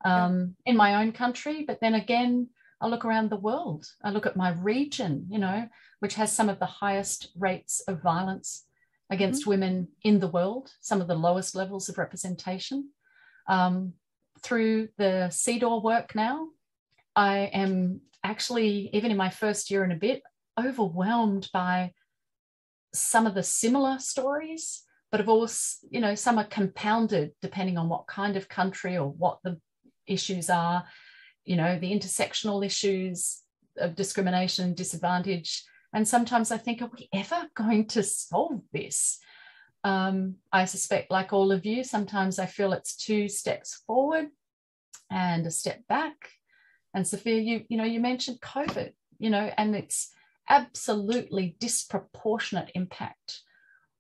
um, in my own country. But then again, I look around the world. I look at my region, you know, which has some of the highest rates of violence against women in the world, some of the lowest levels of representation. Um, through the CEDAW work now, I am actually, even in my first year and a bit, overwhelmed by some of the similar stories, but of course, you know, some are compounded depending on what kind of country or what the issues are, you know, the intersectional issues of discrimination disadvantage. And sometimes I think, are we ever going to solve this? Um, I suspect, like all of you, sometimes I feel it's two steps forward and a step back. And Sophia, you you know, you mentioned COVID, you know, and its absolutely disproportionate impact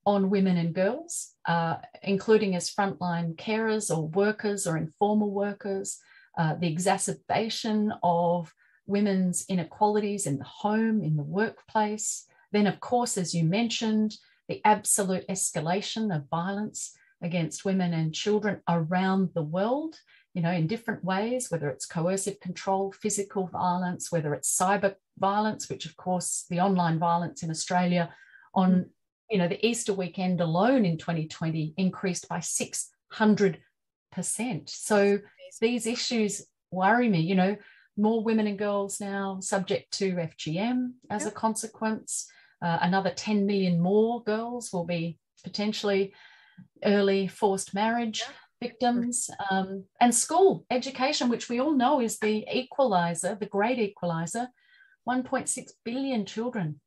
on women and girls, uh, including as frontline carers or workers or informal workers, uh, the exacerbation of women's inequalities in the home, in the workplace. Then, of course, as you mentioned, the absolute escalation of violence against women and children around the world, you know, in different ways, whether it's coercive control, physical violence, whether it's cyber violence, which, of course, the online violence in Australia on, you know, the Easter weekend alone in 2020 increased by 600%. So these issues worry me, you know, more women and girls now subject to FGM as a consequence. Uh, another 10 million more girls will be potentially early forced marriage victims. Um, and school education, which we all know is the equalizer, the great equalizer. 1.6 billion children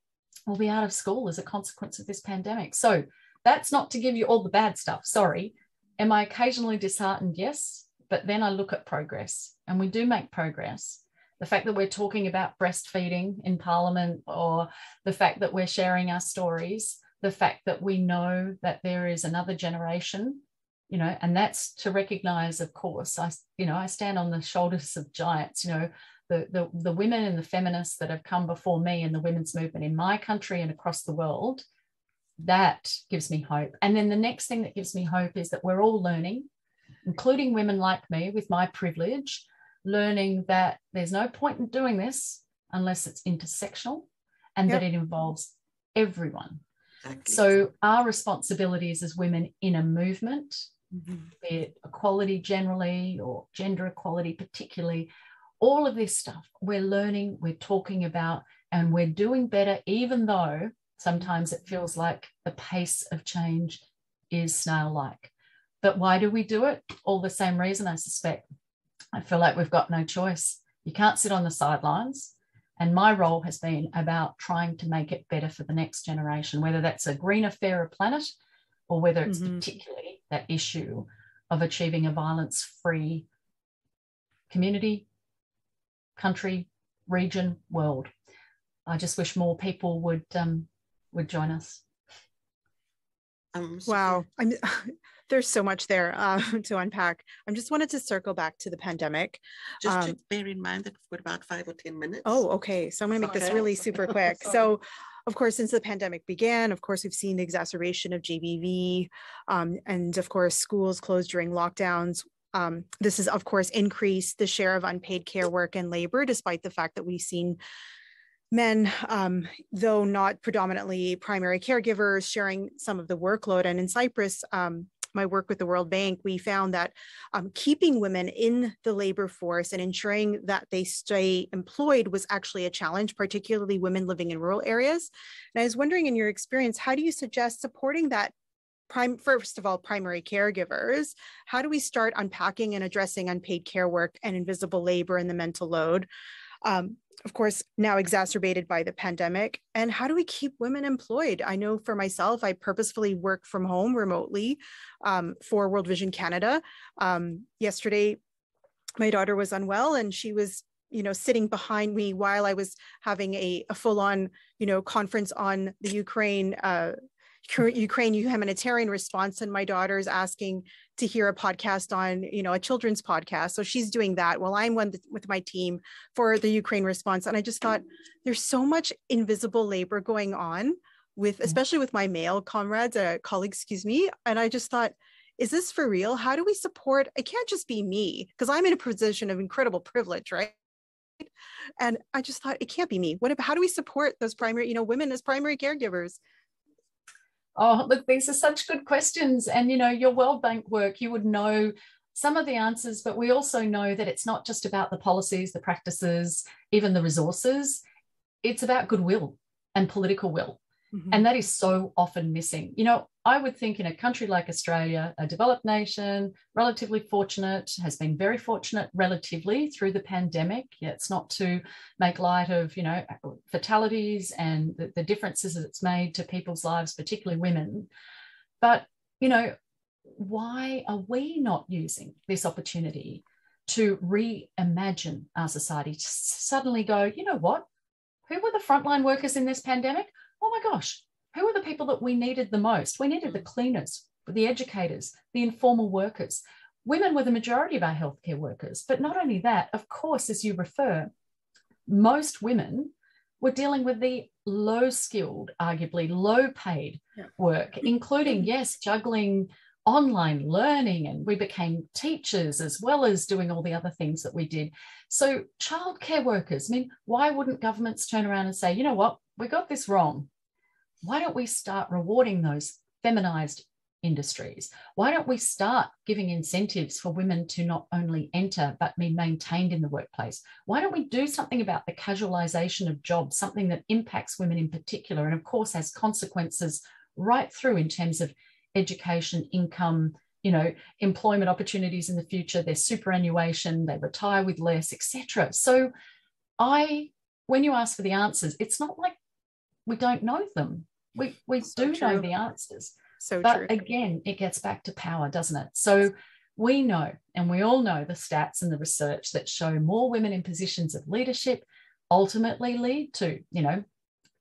will be out of school as a consequence of this pandemic. So that's not to give you all the bad stuff. Sorry. Am I occasionally disheartened? Yes. But then I look at progress and we do make progress. The fact that we're talking about breastfeeding in Parliament or the fact that we're sharing our stories, the fact that we know that there is another generation, you know, and that's to recognize, of course, I, you know, I stand on the shoulders of giants, you know, the, the, the women and the feminists that have come before me in the women's movement in my country and across the world, that gives me hope. And then the next thing that gives me hope is that we're all learning, including women like me with my privilege, learning that there's no point in doing this unless it's intersectional and Yep. that it involves everyone. Exactly. So, our responsibilities as women in a movement, Mhm. be it equality generally or gender equality particularly, All of this stuff we're learning, we're talking about, and we're doing better, even though sometimes it feels like the pace of change is snail like. But why do we do it? All the same reason, I suspect. I feel like we've got no choice. You can't sit on the sidelines. And my role has been about trying to make it better for the next generation, whether that's a greener, fairer planet or whether it's mm-hmm. particularly that issue of achieving a violence free community, country, region, world. I just wish more people would um, would join us. Um, wow, I'm, there's so much there uh, to unpack. I just wanted to circle back to the pandemic. Just um, to bear in mind that we've got about five or ten minutes. Oh, okay. So I'm going to make okay. this really super quick. so of course, since the pandemic began, of course, we've seen the exacerbation of GBV, um, and of course, schools closed during lockdowns. Um, this has, of course, increased the share of unpaid care work and labor, despite the fact that we've seen men, um, though not predominantly primary caregivers, sharing some of the workload. And in Cyprus, um, my work with the World Bank, we found that um, keeping women in the labor force and ensuring that they stay employed was actually a challenge, particularly women living in rural areas. And I was wondering, in your experience, how do you suggest supporting that? Prime, first of all, primary caregivers. How do we start unpacking and addressing unpaid care work and invisible labor and the mental load? Um, of course, now exacerbated by the pandemic. And how do we keep women employed? I know for myself, I purposefully work from home remotely um, for World Vision Canada. Um, yesterday, my daughter was unwell and she was you know sitting behind me while i was having a, a full-on you know conference on the ukraine uh, Ukraine humanitarian response, and my daughter's asking to hear a podcast on, you know, a children's podcast. So she's doing that while I'm one with my team for the Ukraine response. And I just thought there's so much invisible labor going on with, mm. especially with my male comrades, uh, colleagues, excuse me. And I just thought, is this for real? How do we support? It can't just be me because I'm in a position of incredible privilege, right? And I just thought it can't be me. What? How do we support those primary, you know, women as primary caregivers? Oh, look, these are such good questions. And, you know, your World Bank work, you would know some of the answers, but we also know that it's not just about the policies, the practices, even the resources. It's about goodwill and political will. Mm-hmm. And that is so often missing. You know, I would think in a country like Australia, a developed nation, relatively fortunate, has been very fortunate relatively through the pandemic. Yeah, it's not to make light of, you know, fatalities and the, the differences that it's made to people's lives, particularly women. But, you know, why are we not using this opportunity to reimagine our society, to suddenly go, you know what? Who were the frontline workers in this pandemic? Oh my gosh, who are the people that we needed the most? We needed the mm. cleaners, the educators, the informal workers. Women were the majority of our healthcare workers. But not only that, of course, as you refer, most women were dealing with the low skilled, arguably low paid yeah. work, including, yes, juggling online learning and we became teachers as well as doing all the other things that we did. So, childcare workers, I mean, why wouldn't governments turn around and say, you know what, we got this wrong? Why don't we start rewarding those feminized industries? Why don't we start giving incentives for women to not only enter but be maintained in the workplace? Why don't we do something about the casualization of jobs, something that impacts women in particular, and of course has consequences right through in terms of education, income, you know, employment opportunities in the future, their superannuation, they retire with less, etc. So I, when you ask for the answers, it's not like we don't know them. We we so do true. know the answers. So but true. again, it gets back to power, doesn't it? So we know, and we all know the stats and the research that show more women in positions of leadership ultimately lead to, you know,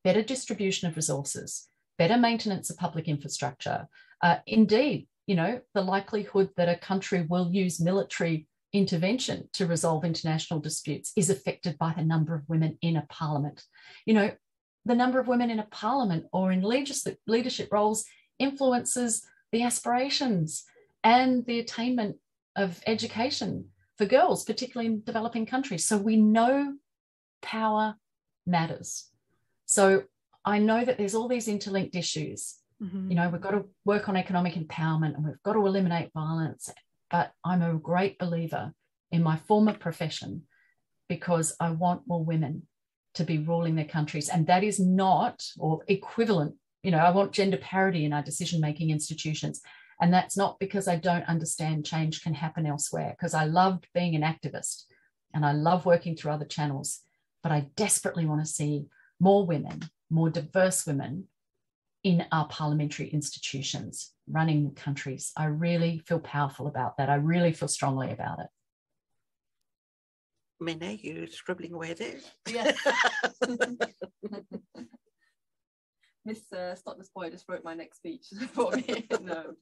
better distribution of resources, better maintenance of public infrastructure, uh, indeed, you know, the likelihood that a country will use military intervention to resolve international disputes is affected by the number of women in a parliament. You know, the number of women in a parliament or in leadership, leadership roles influences the aspirations and the attainment of education for girls, particularly in developing countries. So we know power matters. So I know that there's all these interlinked issues Mm-hmm. You know, we've got to work on economic empowerment and we've got to eliminate violence. But I'm a great believer in my former profession because I want more women to be ruling their countries. And that is not or equivalent. You know, I want gender parity in our decision making institutions. And that's not because I don't understand change can happen elsewhere, because I loved being an activist and I love working through other channels. But I desperately want to see more women, more diverse women in our parliamentary institutions running countries. I really feel powerful about that. I really feel strongly about it. Mine, you scribbling away there? Yes. Miss uh, Stockdale Boy just wrote my next speech for me. no.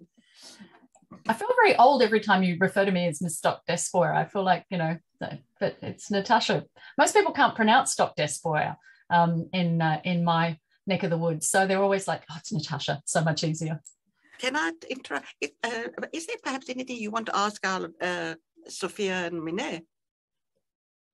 I feel very old every time you refer to me as Miss Stott-Despoja. I feel like, you know, but it's Natasha. Most people can't pronounce Stott-Despoja um, in, uh, in my neck of the woods. So they're always like, oh, it's Natasha, so much easier. Can I interrupt? Uh, is there perhaps anything you want to ask our uh, Sophia and Mine?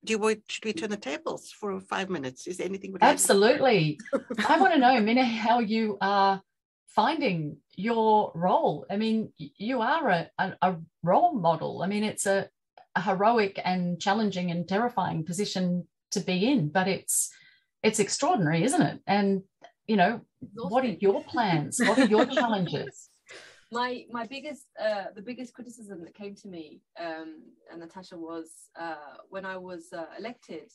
Do you want, should we turn the tables for five minutes? Is there anything? Absolutely. I want to know, Mine, how you are finding your role. I mean, you are a, a, a role model. I mean, it's a, a heroic and challenging and terrifying position to be in, but it's it's extraordinary, isn't it? And you know, what are your plans? What are your challenges? My my biggest uh, the biggest criticism that came to me, um, and Natasha was uh, when I was uh, elected.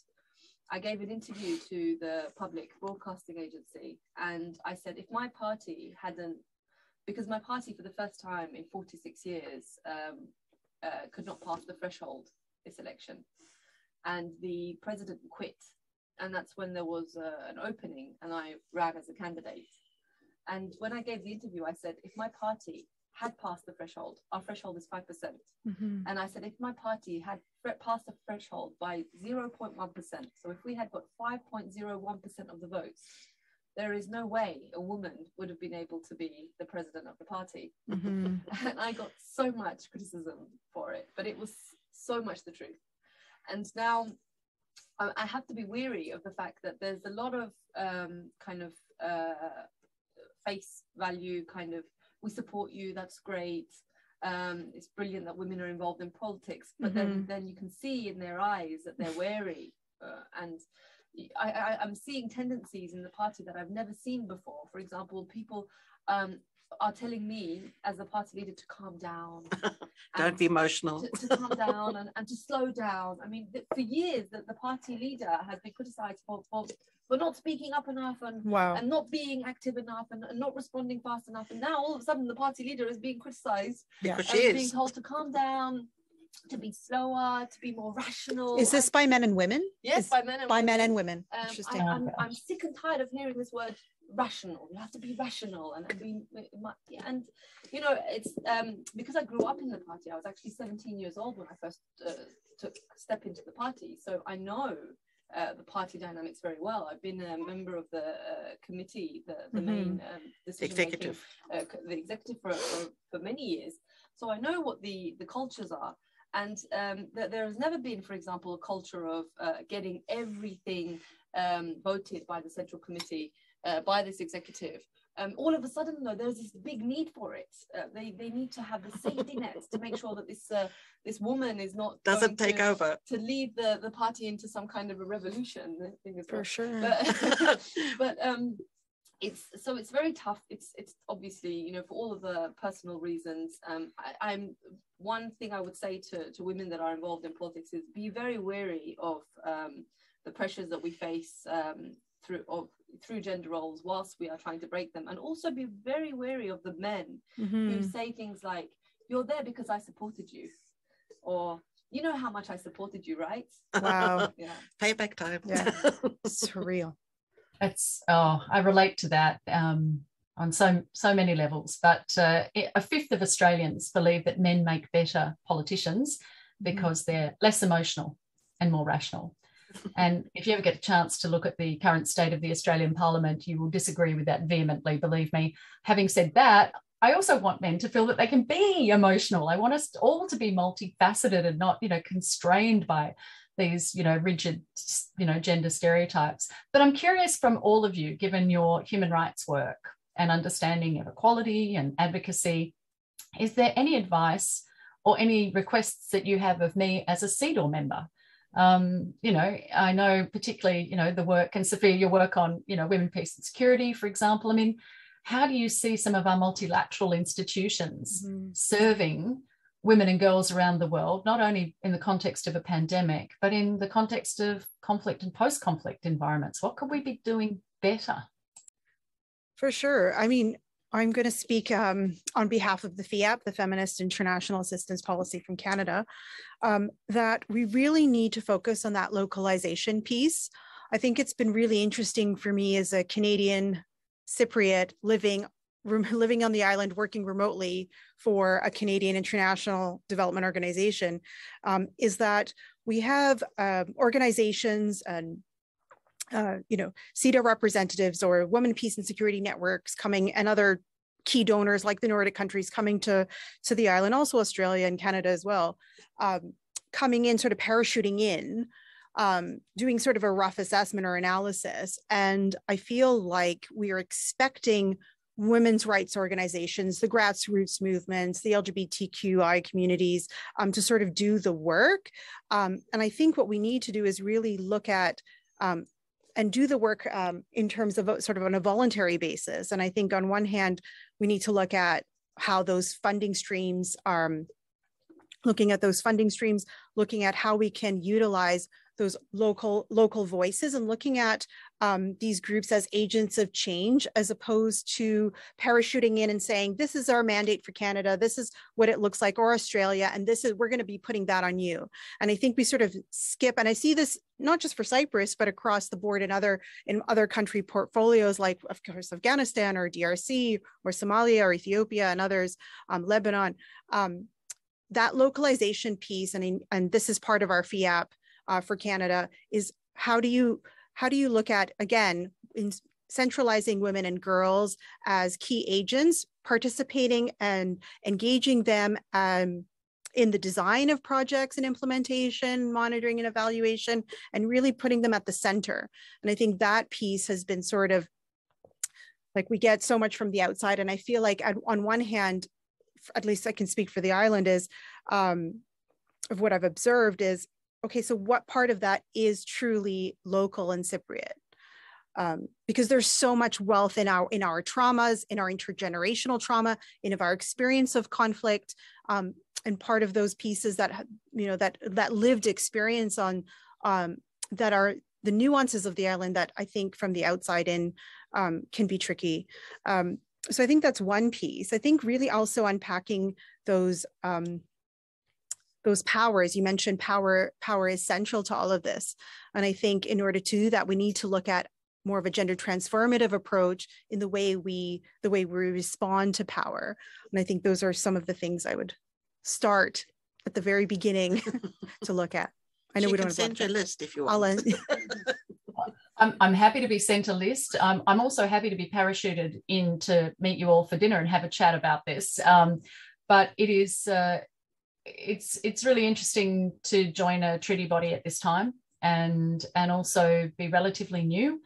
I gave an interview to the public broadcasting agency, and I said if my party hadn't, because my party for the first time in 46 years um, uh, could not pass the threshold this election, and the president quit and that's when there was uh, an opening and I ran as a candidate. And when I gave the interview, I said, if my party had passed the threshold, our threshold is 5%. Mm-hmm. And I said, if my party had passed the threshold by 0.1%, so if we had got 5.01% of the votes, there is no way a woman would have been able to be the president of the party. Mm-hmm. And I got so much criticism for it, but it was so much the truth. And now I have to be weary of the fact that there's a lot of um, kind of uh, face value, kind of, we support you, that's great. Um, it's brilliant that women are involved in politics, but mm-hmm. then, then you can see in their eyes that they're wary. Uh, and I, I, I'm seeing tendencies in the party that I've never seen before. For example, people um, are telling me as a party leader to calm down. Don't be emotional. To, to calm down and, and to slow down. I mean, for years, the, the party leader has been criticized for, for, for not speaking up enough and, wow. and not being active enough and, and, not responding fast enough. And now all of a sudden, the party leader is being criticized. Yeah, she is. being told to calm down, to be slower, to be more rational. Is this by men and women? Yes, is, by men and by women. men and women. Um, Interesting. I, am I'm sick and tired of hearing this word rational you have to be rational and, be and you know it's um because i grew up in the party i was actually 17 years old when i first uh, took step into the party so i know uh, the party dynamics very well. I've been a member of the uh, committee, the, the mm-hmm. main um, executive, uh, the executive for, for, for, many years. So I know what the, the cultures are. And um, th- there has never been, for example, a culture of uh, getting everything um, voted by the central committee uh, by this executive, um, all of a sudden, though, there's this big need for it. Uh, they, they need to have the safety nets to make sure that this uh, this woman is not doesn't take to, over to lead the, the party into some kind of a revolution. For well. sure. But, but um, it's so it's very tough. It's it's obviously you know for all of the personal reasons. Um, I, I'm one thing I would say to to women that are involved in politics is be very wary of um, the pressures that we face um, through of through gender roles whilst we are trying to break them. And also be very wary of the men mm-hmm. who say things like you're there because i supported you or you know how much i supported you right? Wow. Yeah. Payback time. Yeah. It's surreal. It's oh i relate to that um on so so many levels. But uh, a fifth of australians believe that men make better politicians mm-hmm. because mm-hmm. they're less emotional and more rational and if you ever get a chance to look at the current state of the Australian Parliament, you will disagree with that vehemently, believe me. Having said that, I also want men to feel that they can be emotional. I want us all to be multifaceted and not, you know, constrained by these, you know, rigid, you know, gender stereotypes. But I'm curious from all of you, given your human rights work and understanding of equality and advocacy, is there any advice or any requests that you have of me as a CEDAW member Um, you know, I know particularly, you know, the work and Sophia, your work on, you know, women, peace and security, for example. I mean, how do you see some of our multilateral institutions mm-hmm. serving women and girls around the world, not only in the context of a pandemic, but in the context of conflict and post conflict environments? What could we be doing better? For sure. I mean, I'm going to speak um, on behalf of the FIAP, the Feminist International Assistance Policy from Canada, um, that we really need to focus on that localization piece. I think it's been really interesting for me as a Canadian Cypriot living living on the island, working remotely for a Canadian international development organization, um, is that we have uh, organizations and uh, you know, CEDAW representatives or Women, Peace and Security Networks coming and other key donors like the Nordic countries coming to, to the island, also Australia and Canada as well, um, coming in, sort of parachuting in, um, doing sort of a rough assessment or analysis. And I feel like we are expecting women's rights organizations, the grassroots movements, the LGBTQI communities um, to sort of do the work. Um, and I think what we need to do is really look at um, and do the work um, in terms of sort of on a voluntary basis. And I think on one hand, we need to look at how those funding streams are um, looking at those funding streams, looking at how we can utilize those local local voices and looking at um, these groups as agents of change as opposed to parachuting in and saying this is our mandate for canada. This is what it looks like or australia and this is we're going to be putting that on you. And i think we sort of skip and i see this not just for cyprus but across the board in other in other country portfolios like of course afghanistan or drc or somalia or ethiopia and others um, lebanon. Um, that localization piece and, and this is part of our fiap uh, for Canada is how do you how do you look at again in centralizing women and girls as key agents, participating and engaging them um, in the design of projects and implementation, monitoring and evaluation, and really putting them at the center. And I think that piece has been sort of like we get so much from the outside. And I feel like on one hand, at least I can speak for the island, is um, of what I've observed is okay, so what part of that is truly local and Cypriot? Um, because there's so much wealth in our in our traumas, in our intergenerational trauma, in our experience of conflict, um, and part of those pieces that you know that that lived experience on um, that are the nuances of the island that I think from the outside in um, can be tricky. Um, so I think that's one piece. I think really also unpacking those um, those powers you mentioned power power is central to all of this. And i think in order to do that we need to look at more of a gender transformative approach in the way we the way we respond to power. And i think those are some of the things i would start at the very beginning to look at. I know she we don't send you a list if you want. I'm, I'm happy to be sent a list. Um, I'm also happy to be parachuted in to meet you all for dinner and have a chat about this. Um, but it is uh, it's it's really interesting to join a treaty body at this time and and also be relatively new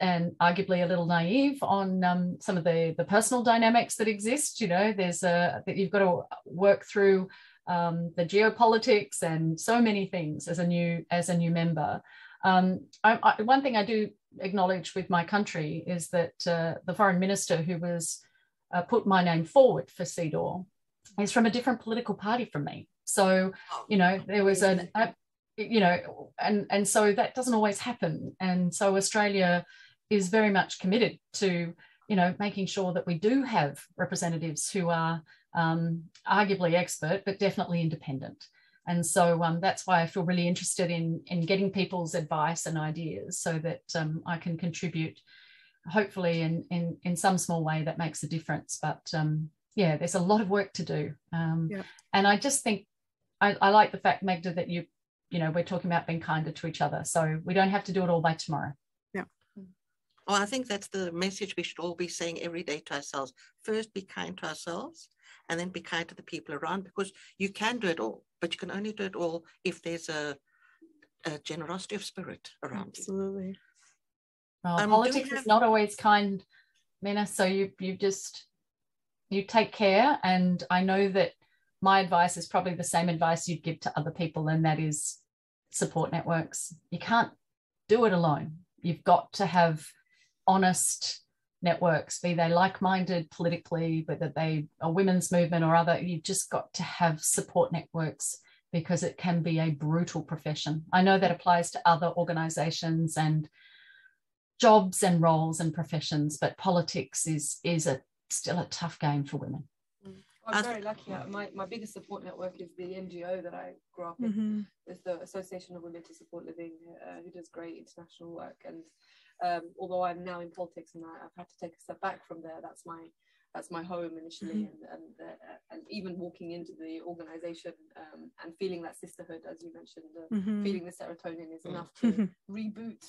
and arguably a little naive on um, some of the the personal dynamics that exist. You know there's a that you've got to work through um, the geopolitics and so many things as a new as a new member. Um, I, I, one thing i do acknowledge with my country is that uh, the foreign minister who was uh, put my name forward for CEDAW is from a different political party from me. So, you know, there was an, a, you know, and and so that doesn't always happen. And so Australia is very much committed to, you know, making sure that we do have representatives who are um, arguably expert, but definitely independent. And so um, that's why I feel really interested in in getting people's advice and ideas so that um, I can contribute, hopefully in in in some small way that makes a difference. But um, yeah, there's a lot of work to do. Um, yeah. And I just think I, I like the fact, Magda, that you, you know, we're talking about being kinder to each other. So we don't have to do it all by tomorrow. Yeah. Well, I think that's the message we should all be saying every day to ourselves. First, be kind to ourselves, and then be kind to the people around because you can do it all, but you can only do it all if there's a, a generosity of spirit around Absolutely. you. Well, um, politics have... is not always kind, Mine. So you you just you take care. And I know that my advice is probably the same advice you'd give to other people, and that is support networks. You can't do it alone. You've got to have honest networks, be they like minded politically, whether they a women's movement or other. You've just got to have support networks because it can be a brutal profession. I know that applies to other organizations and jobs and roles and professions, but politics is is a still a tough game for women. I'm very lucky. My, my biggest support network is the NGO that I grew up in. Mm-hmm. It's the Association of Women to Support Living, uh, who does great international work. And um, although I'm now in politics and I, have had to take a step back from there, that's my that's my home initially. Mm-hmm. And and, uh, and even walking into the organization um, and feeling that sisterhood, as you mentioned, uh, mm-hmm. feeling the serotonin is enough to reboot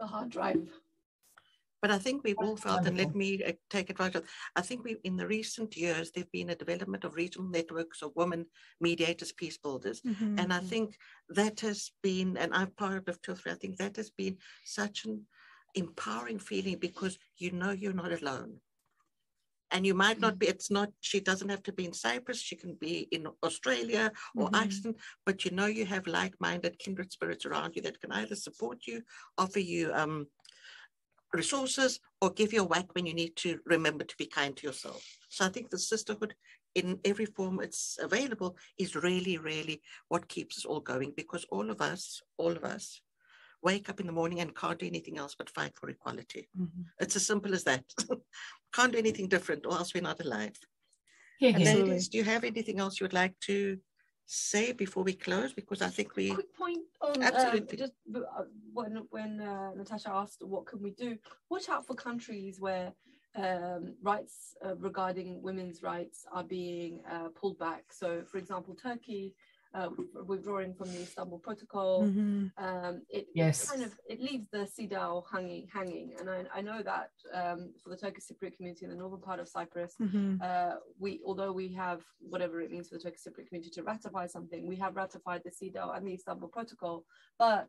the hard drive. But I think we've all felt, and let me uh, take advantage of, I think we in the recent years, there've been a development of regional networks of women mediators, peace builders. Mm-hmm. And I think that has been, and I'm part of two or three, I think that has been such an empowering feeling because you know you're not alone. And you might not be, it's not, she doesn't have to be in Cyprus, she can be in Australia or mm-hmm. Iceland, but you know you have like minded kindred spirits around you that can either support you, offer you um, resources or give you a whack when you need to remember to be kind to yourself. So I think the sisterhood in every form it's available is really, really what keeps us all going because all of us, all of us wake up in the morning and can't do anything else but fight for equality. Mm-hmm. It's as simple as that. can't do anything different or else we're not alive. Yeah, ladies, do you have anything else you would like to say before we close? Because I think we. Quick point on absolutely uh, just uh, when when uh, Natasha asked what can we do, watch out for countries where um, rights uh, regarding women's rights are being uh, pulled back. So, for example, Turkey uh, withdrawing from the Istanbul Protocol. Mm-hmm. Um, it, yes. kind of it leaves the CEDAW hanging, hanging. And I, I know that um, for the Turkish Cypriot community in the northern part of Cyprus, mm-hmm. uh, we although we have whatever it means for the Turkish Cypriot community to ratify something, we have ratified the CEDAW and the Istanbul Protocol. But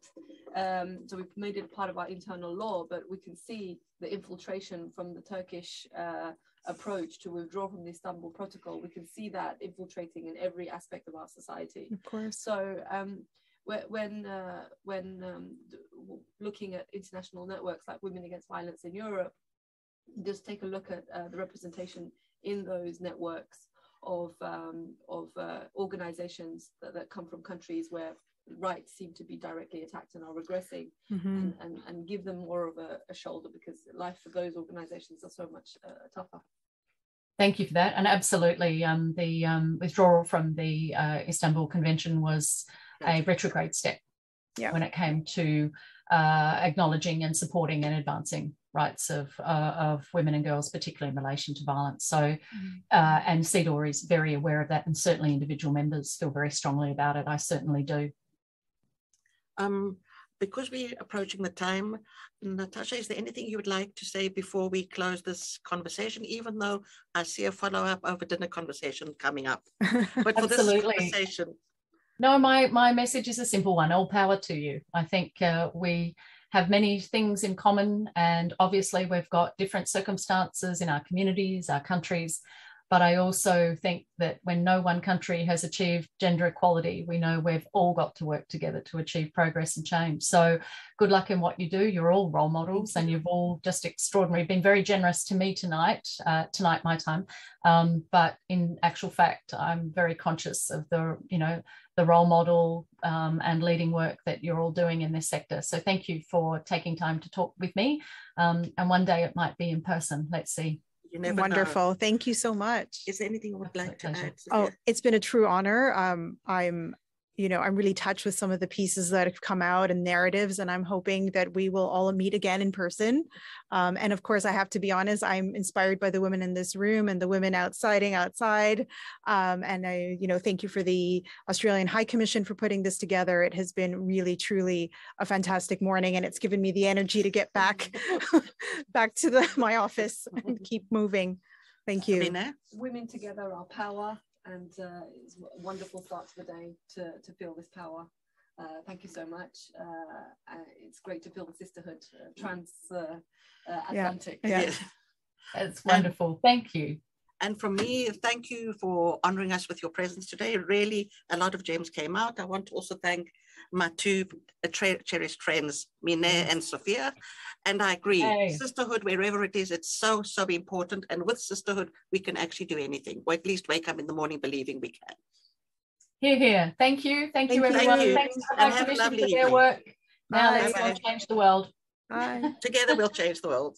um, so we've made it part of our internal law, but we can see the infiltration from the Turkish. Uh, approach to withdraw from the Istanbul Protocol, we can see that infiltrating in every aspect of our society. Of course. So um, when uh, when um, looking at international networks like Women Against Violence in Europe, just take a look at uh, the representation in those networks of um, of uh, organizations that, that come from countries where rights seem to be directly attacked and are regressing mm-hmm. and, and, and, give them more of a, a, shoulder because life for those organizations are so much uh, tougher. Thank you for that. And absolutely, um, the um, withdrawal from the uh, Istanbul Convention was a retrograde step yeah. when it came to uh, acknowledging and supporting and advancing rights of uh, of women and girls, particularly in relation to violence. So, mm-hmm. uh, and CEDAW is very aware of that, and certainly individual members feel very strongly about it. I certainly do. Um, because we're approaching the time, Natasha, is there anything you would like to say before we close this conversation, even though I see a follow-up over dinner conversation coming up? But for this conversation. No, my, my message is a simple one. All power to you. I think uh, we have many things in common and obviously we've got different circumstances in our communities, our countries, but I also think that when no one country has achieved gender equality, we know we've all got to work together to achieve progress and change. So good luck in what you do. You're all role models and you've all just extraordinary, been very generous to me tonight, uh, tonight, my time. Um, but in actual fact, I'm very conscious of the, you know, the role model um, and leading work that you're all doing in this sector. So thank you for taking time to talk with me. Um, and one day it might be in person. Let's see. Wonderful. Know. Thank you so much. Is there anything you would like to add? Oh, it's been a true honor. Um, I'm you know, I'm really touched with some of the pieces that have come out and narratives, and I'm hoping that we will all meet again in person. Um, and of course, I have to be honest, I'm inspired by the women in this room and the women outsiding outside. Um, and I, you know, thank you for the Australian High Commission for putting this together. It has been really, truly a fantastic morning, and it's given me the energy to get back, back to the, my office and keep moving. Thank you. Women together are power and uh, it's a wonderful start to the day to, to feel this power. Uh, thank you so much. Uh, it's great to feel the sisterhood, uh, trans uh, uh, Atlantic. Yeah, yeah. It's wonderful. thank you. And from me, thank you for honoring us with your presence today. Really, a lot of gems came out. I want to also thank my two cherished friends, Mine and Sophia. And I agree, hey. sisterhood, wherever it is, it's so, so important. And with sisterhood, we can actually do anything, or at least wake up in the morning believing we can. Hear, hear. Thank you. Thank, Thank you, everyone. Thank you. Thanks for my commission for their work. Now let's go change the world. Bye. Together we'll change the world.